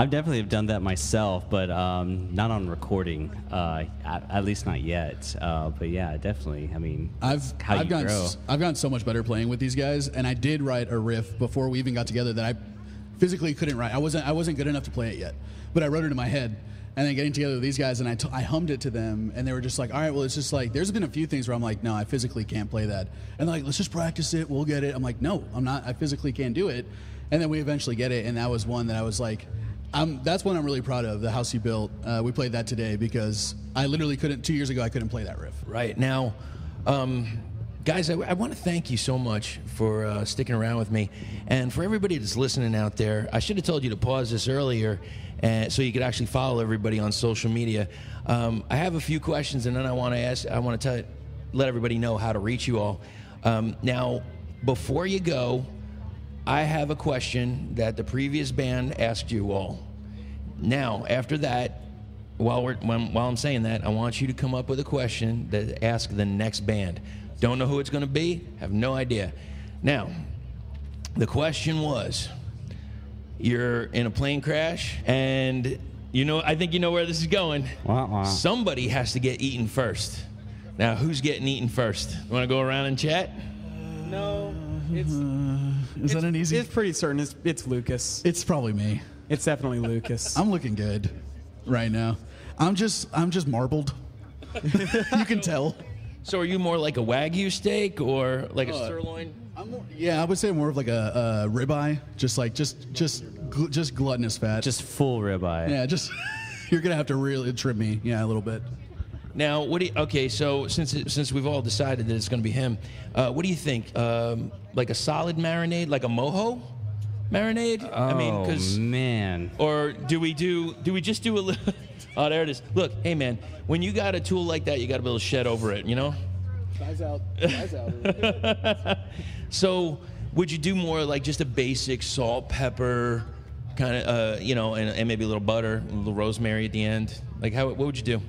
I definitely have done that myself, but um, not on recording. Uh, at, at least not yet. Uh, but yeah, definitely. I mean, I've how I've you gotten grow. s- I've gotten so much better playing with these guys, and I did write a riff before we even got together that I physically couldn't write. I wasn't I wasn't good enough to play it yet, but I wrote it in my head. And then getting together with these guys, and I, t- I hummed it to them, and they were just like, "All right, well, it's just like there's been a few things where I'm like, no, I physically can't play that," and they're like, "Let's just practice it, we'll get it." I'm like, "No, I'm not. I physically can't do it." And then we eventually get it, and that was one that I was like, um, "That's one I'm really proud of." The house you built, uh, we played that today because I literally couldn't. Two years ago, I couldn't play that riff. Right now, um, guys, I, I want to thank you so much for uh, sticking around with me, and for everybody that's listening out there. I should have told you to pause this earlier, uh, so you could actually follow everybody on social media. Um, I have a few questions, and then I want to ask. I want to tell, let everybody know how to reach you all. Um, now, before you go, I have a question that the previous band asked you all. Now, after that, while we're when, while I'm saying that, I want you to come up with a question that ask the next band. Don't know who it's going to be. Have no idea. Now, the question was: You're in a plane crash, and you know I think you know where this is going. Wah, wah. Somebody has to get eaten first. Now, who's getting eaten first? Want to go around and chat? No, it's mm-hmm. Is that an easy? it's pretty certain it's, it's Lucas. It's probably me. It's definitely Lucas. I'm looking good right now. I'm just I'm just marbled. you can tell. So, are you more like a wagyu steak or like a uh, sirloin? I'm more, yeah, I would say more of like a, a ribeye, just like just just gl- just gluttonous fat. Just full ribeye. yeah, just you're gonna have to really trim me, yeah, a little bit. Now, what do you, okay? So since it, since we've all decided that it's going to be him, uh, what do you think? Um, like a solid marinade, like a mojo marinade? Oh I mean, because man. or do we do do we just do a little? oh, there it is. Look, hey man, when you got a tool like that, you got to be able to shed over it. You know. Guys out, guys out. So would you do more like just a basic salt, pepper, kind of, uh, you know, and, and maybe a little butter, a little rosemary at the end? Like how? What would you do?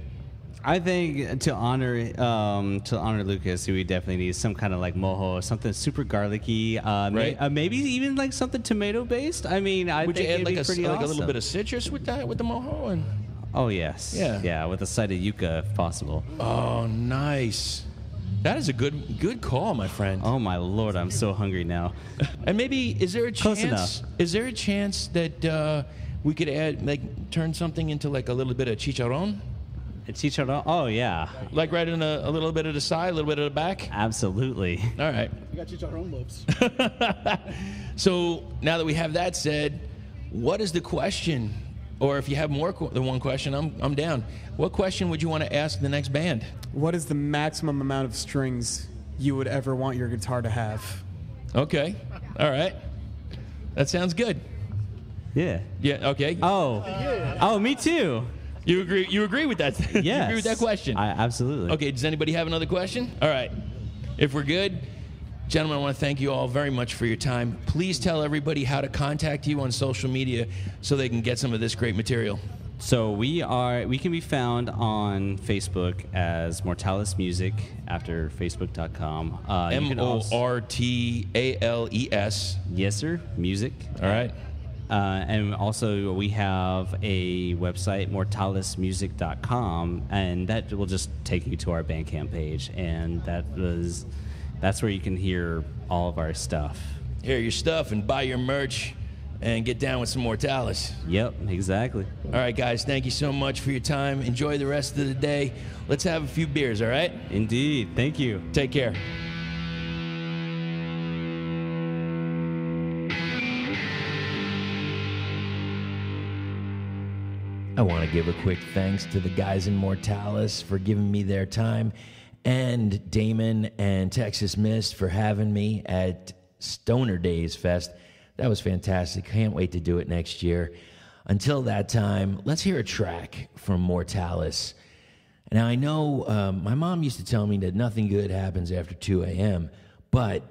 I think to honor um, to honor Lucas, we definitely need some kind of like mojo, something super garlicky, uh, may- uh, maybe even like something tomato based. I mean, I Would you add like be a, like a little bit of citrus with that with the mojo? And Oh yes, Yeah. yeah, with a side of yuca if possible. oh, nice. That is a good good call, my friend. Oh my lord, I'm so hungry now. And maybe is there a Close chance? enough. Is there a chance that uh, we could add like turn something into like a little bit of chicharron, Chicharron? Oh yeah, like right in a, a little bit of the side, a little bit of the back? absolutely. All right. You got chicharron lips. So now that we have that said, what is the question? Or if you have more qu- than one question, I'm, I'm down. What question would you want to ask the next band? what is the maximum amount of strings you would ever want your guitar to have? Okay. All right. That sounds good. Yeah. Yeah. Okay. Oh. Oh, me too. You agree? You agree with that? Yes. you agree with that question? I absolutely. Okay, does anybody have another question? All right. If we're good, gentlemen, I want to thank you all very much for your time. Please tell everybody how to contact you on social media so they can get some of this great material. So we are we can be found on Facebook as Mortales Music after facebook.com. Uh, M O R T A L E S. Yes, sir. Music. All right. Uh, and also, we have a website, mortalesmusic.com, and that will just take you to our Bandcamp page. And that was that's where you can hear all of our stuff. Hear your stuff and buy your merch and get down with some Mortales. Yep, exactly. All right, guys, thank you so much for your time. Enjoy the rest of the day. Let's have a few beers, all right? Indeed. Thank you. Take care. I want to give a quick thanks to the guys in Mortales for giving me their time, and Damon and Texas Mist for having me at Stoner Days Fest. That was fantastic. Can't wait to do it next year. Until that time, let's hear a track from Mortales. Now, I know um, my mom used to tell me that nothing good happens after 2 a.m., but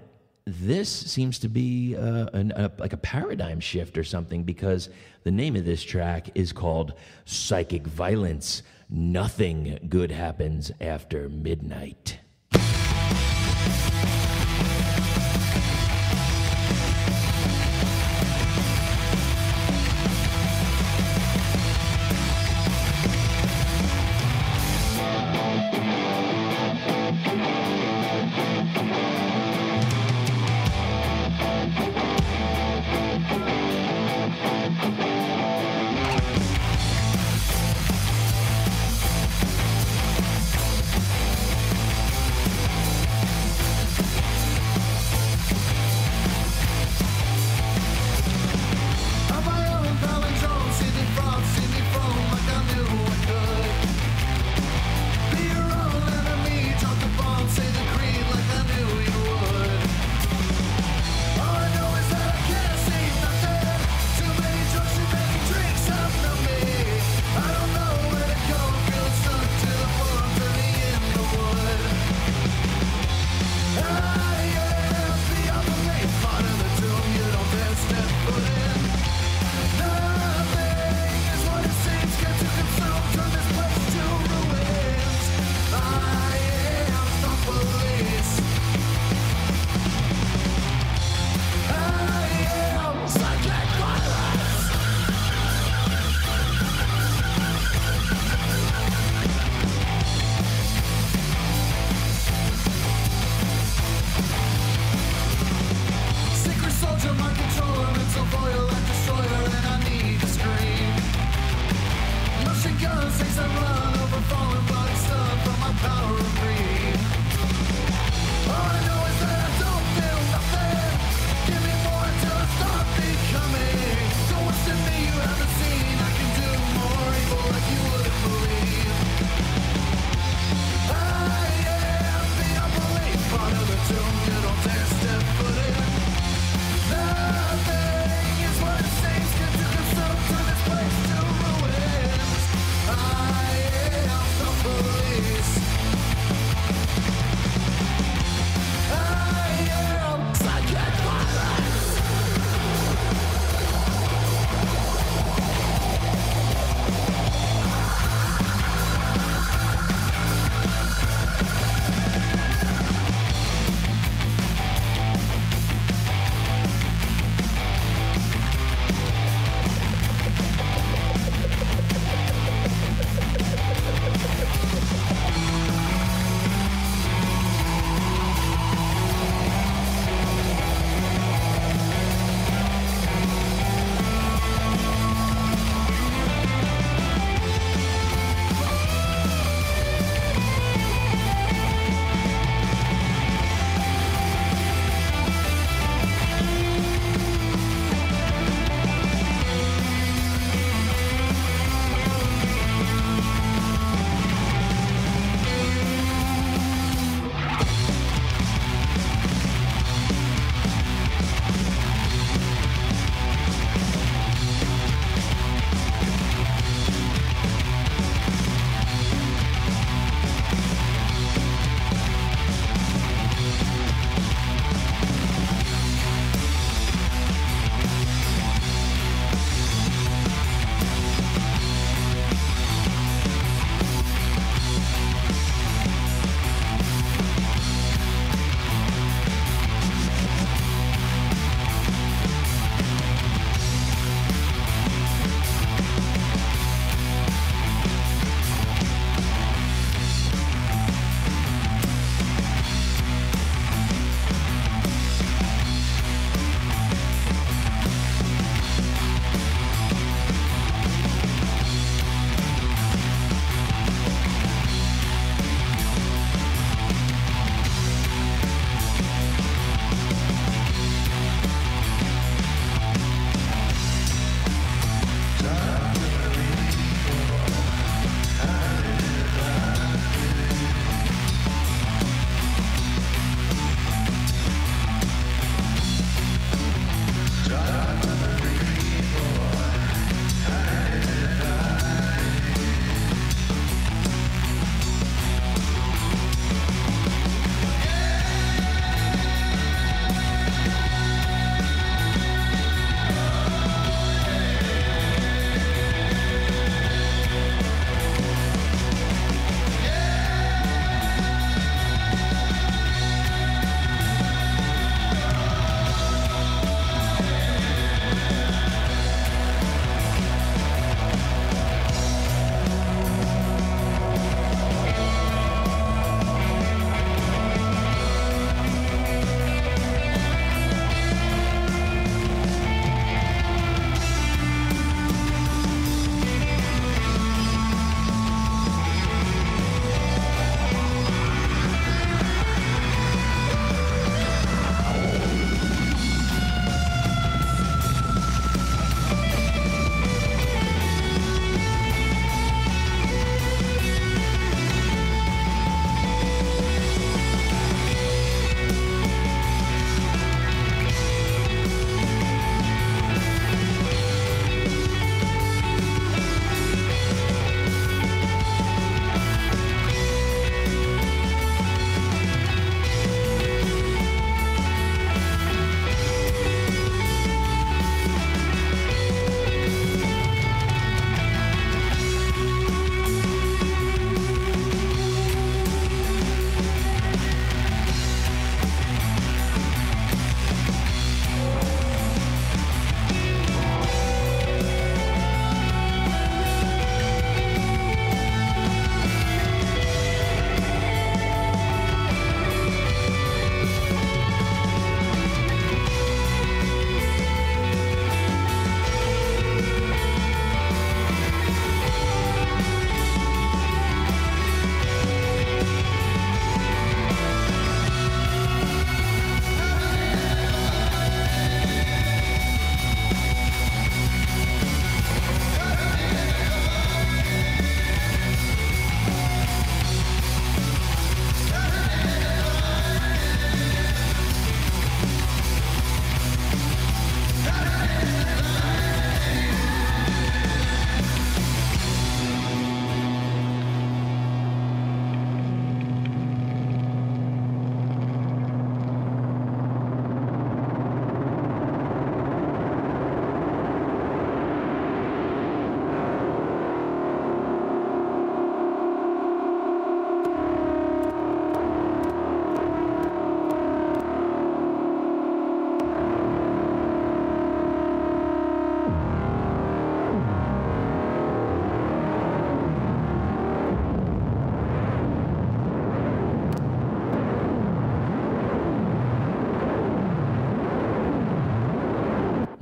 this seems to be uh, an, a, like a paradigm shift or something because the name of this track is called Psychic Violence. Nothing good happens after midnight.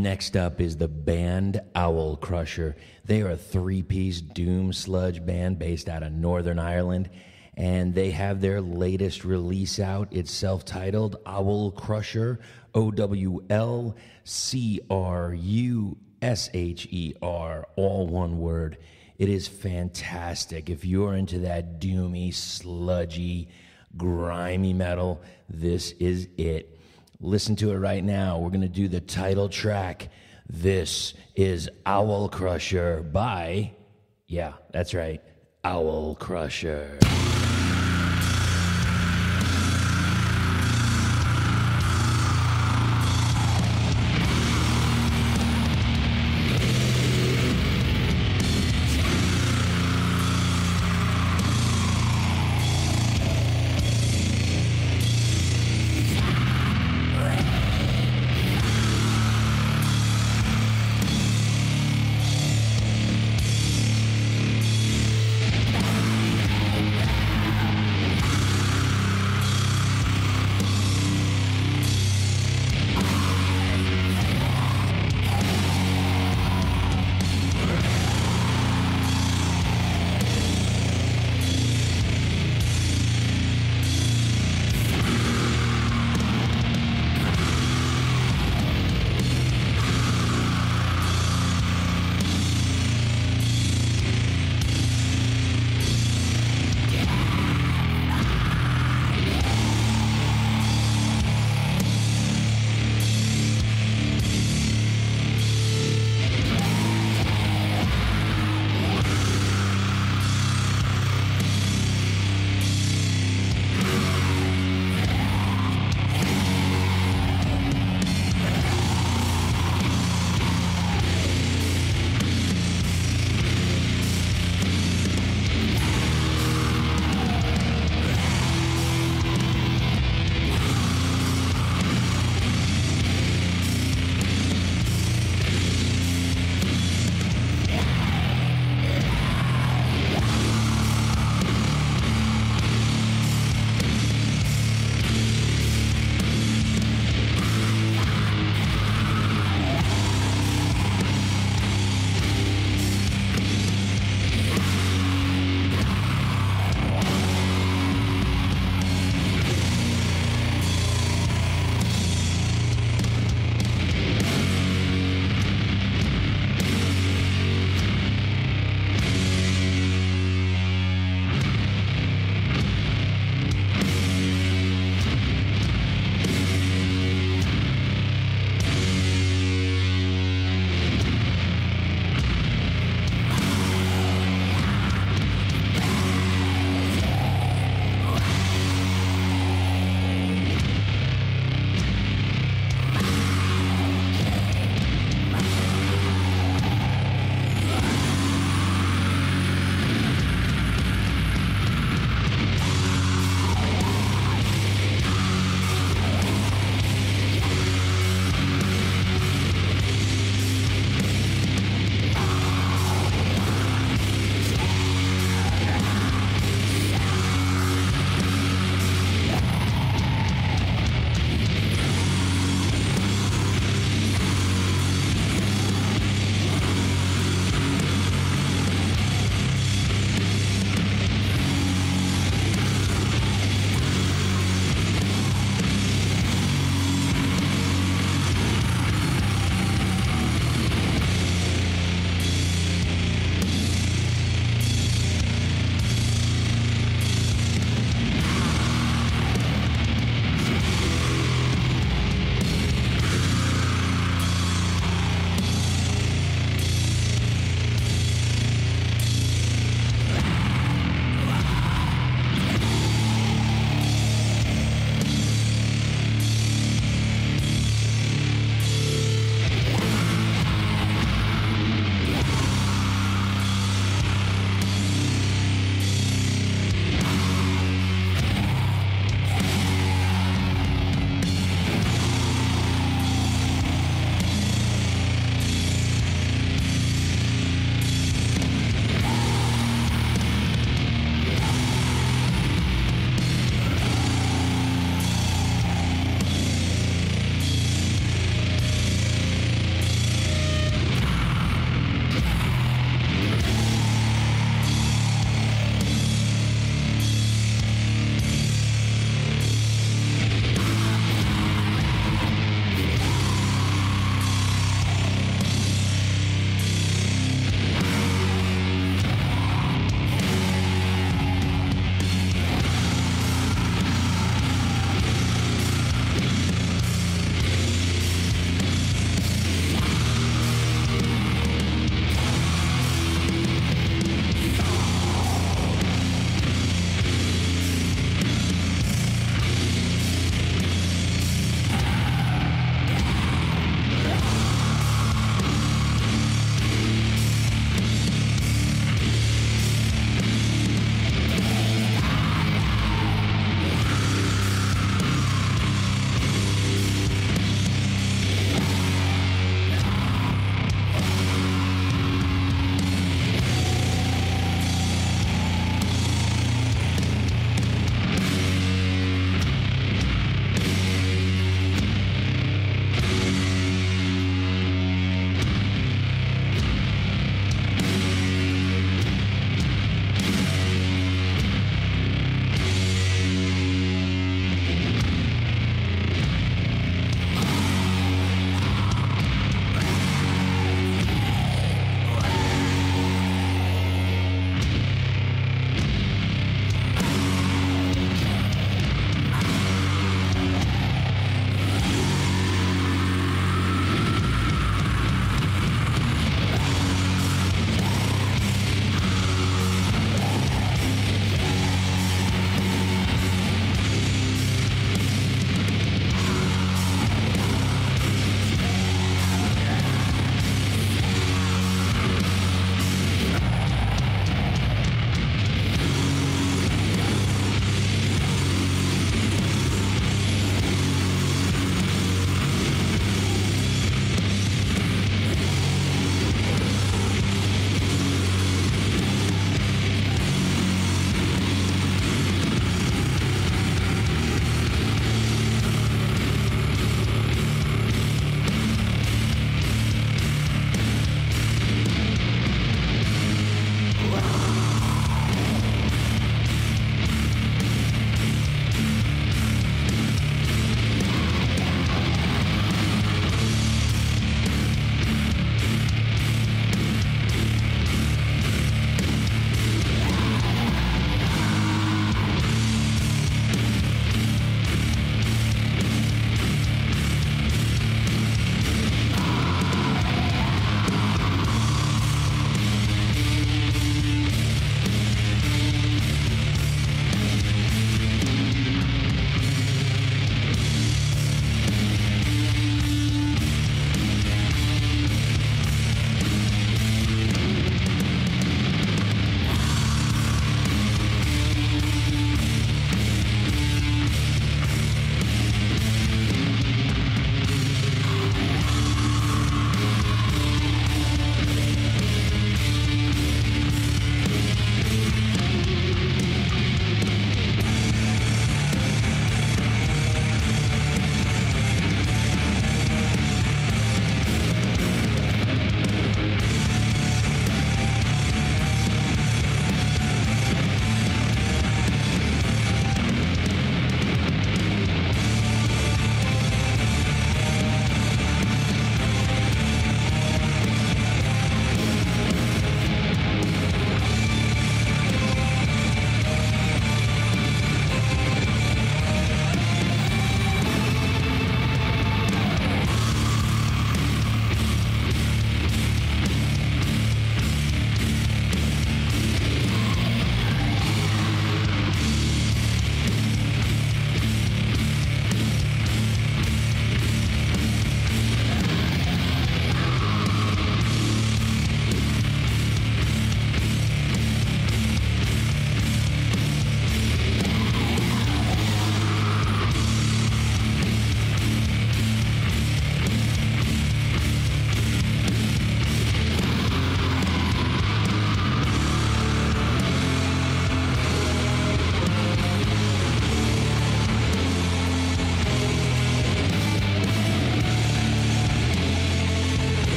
Next up is the band Owlcrusher. They are a three piece doom sludge band based out of Northern Ireland, and they have their latest release out. It's self titled Owlcrusher, O W L C R U S H E R, all one word. It is fantastic. If you're into that doomy, sludgy, grimy metal, this is it. Listen to it right now. We're going to do the title track. This is Owlcrusher by, yeah, that's right, Owlcrusher.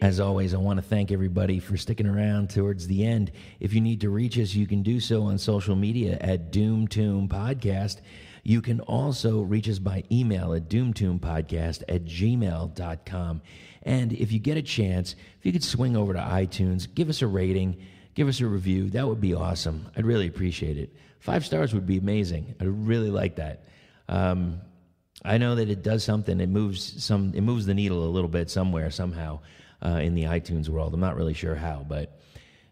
As always, I want to thank everybody for sticking around towards the end. If you need to reach us, you can do so on social media at Doom Tomb Podcast. You can also reach us by email at doomtombpodcast at gmail.com. And if you get a chance, if you could swing over to iTunes, give us a rating, give us a review, that would be awesome. I'd really appreciate it. Five stars would be amazing. I'd really like that. Um, I know that it does something. It moves some. It moves the needle a little bit somewhere, somehow, uh, in the iTunes world. I'm not really sure how, but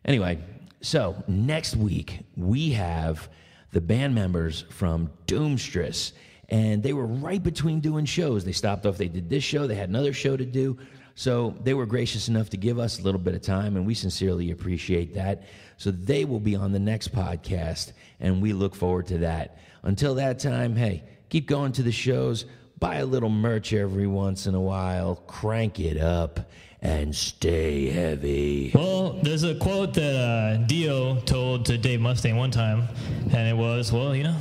anyway. So next week we have the band members from Doomstress, and they were right between doing shows. They stopped off. They did this show. They had another show to do. So they were gracious enough to give us a little bit of time, and we sincerely appreciate that. So they will be on the next podcast, and we look forward to that. Until that time, hey, keep going to the shows, buy a little merch every once in a while, crank it up, and stay heavy. Well, there's a quote that uh, Dio told to Dave Mustaine one time, and it was, well, you know,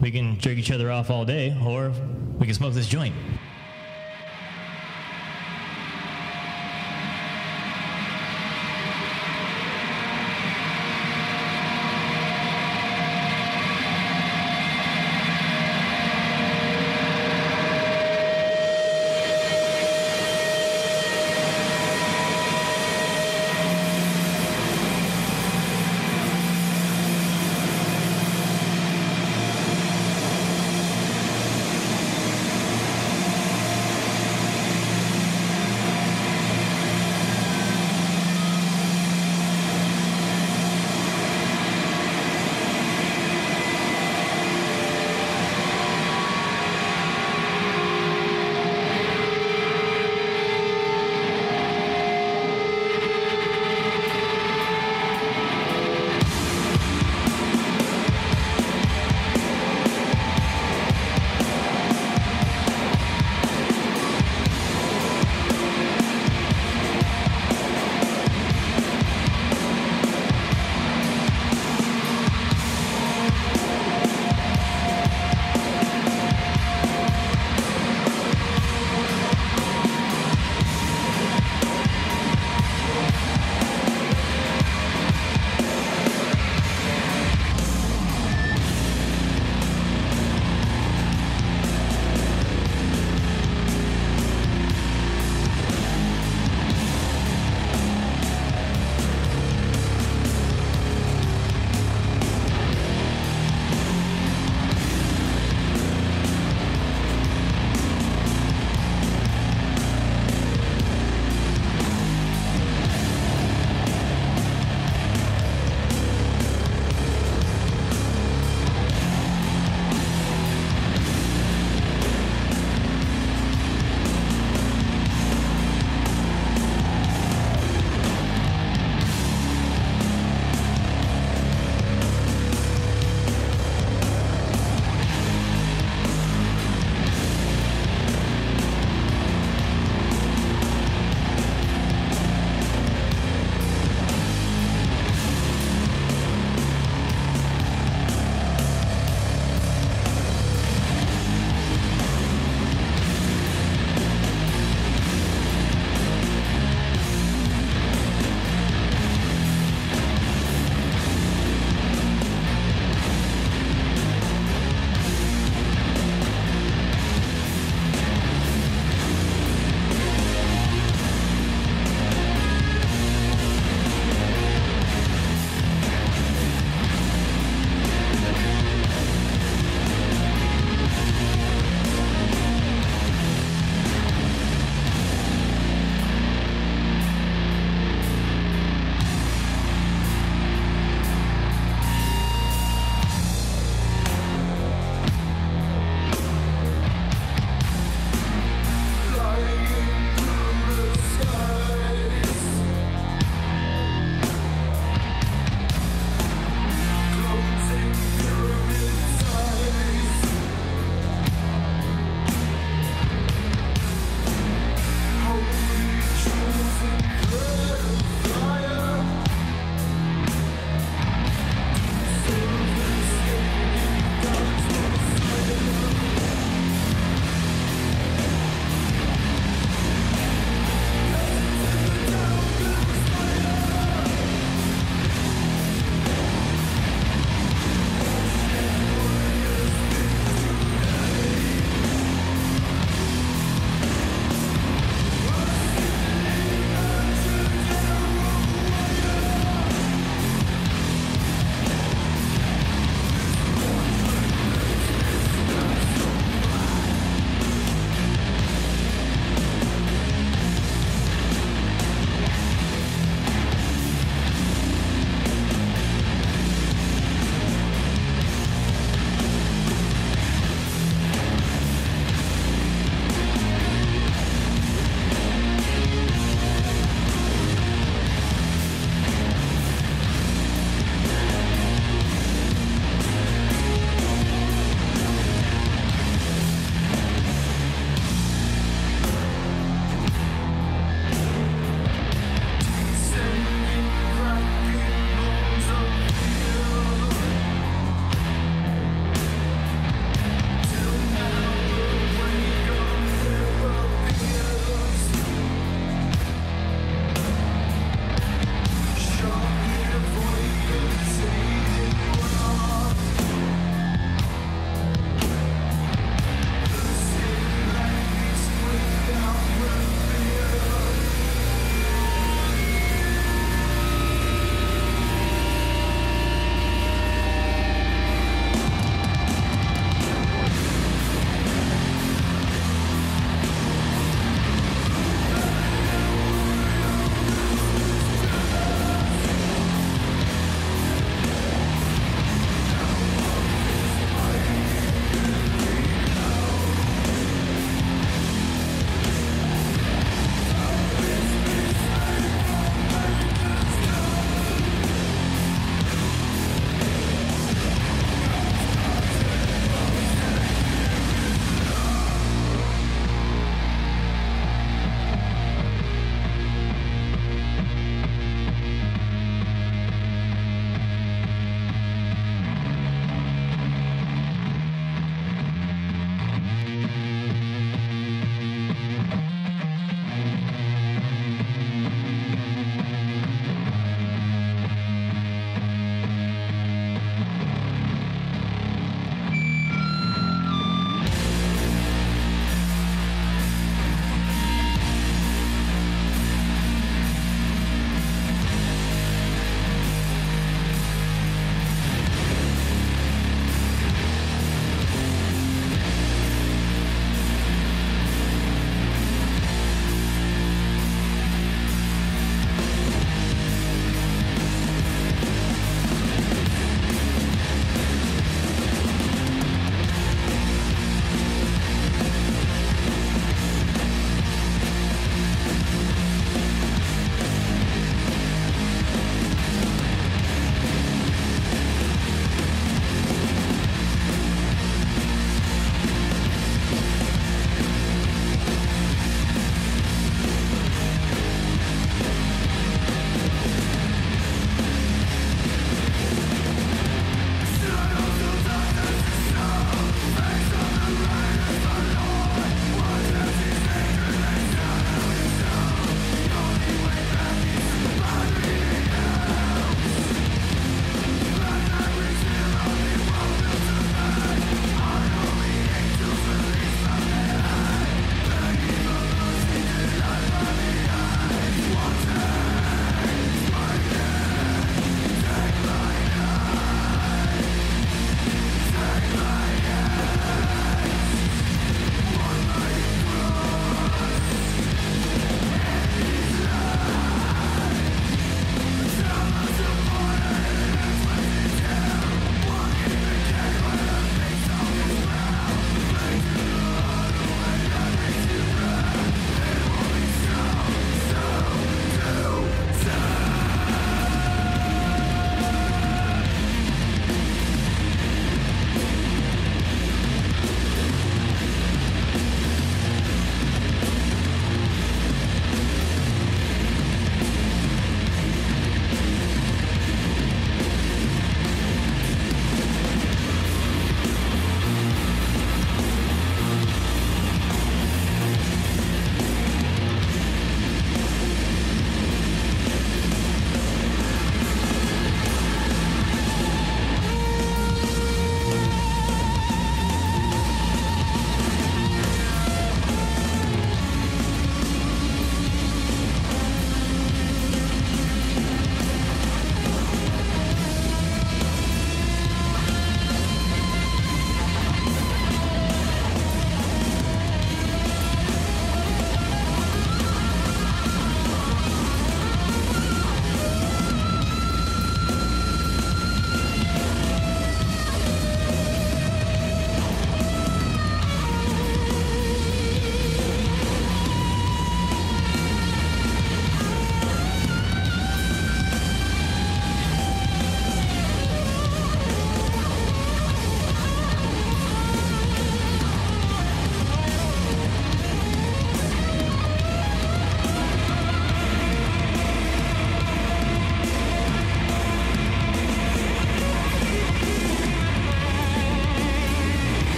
we can jerk each other off all day, or we can smoke this joint.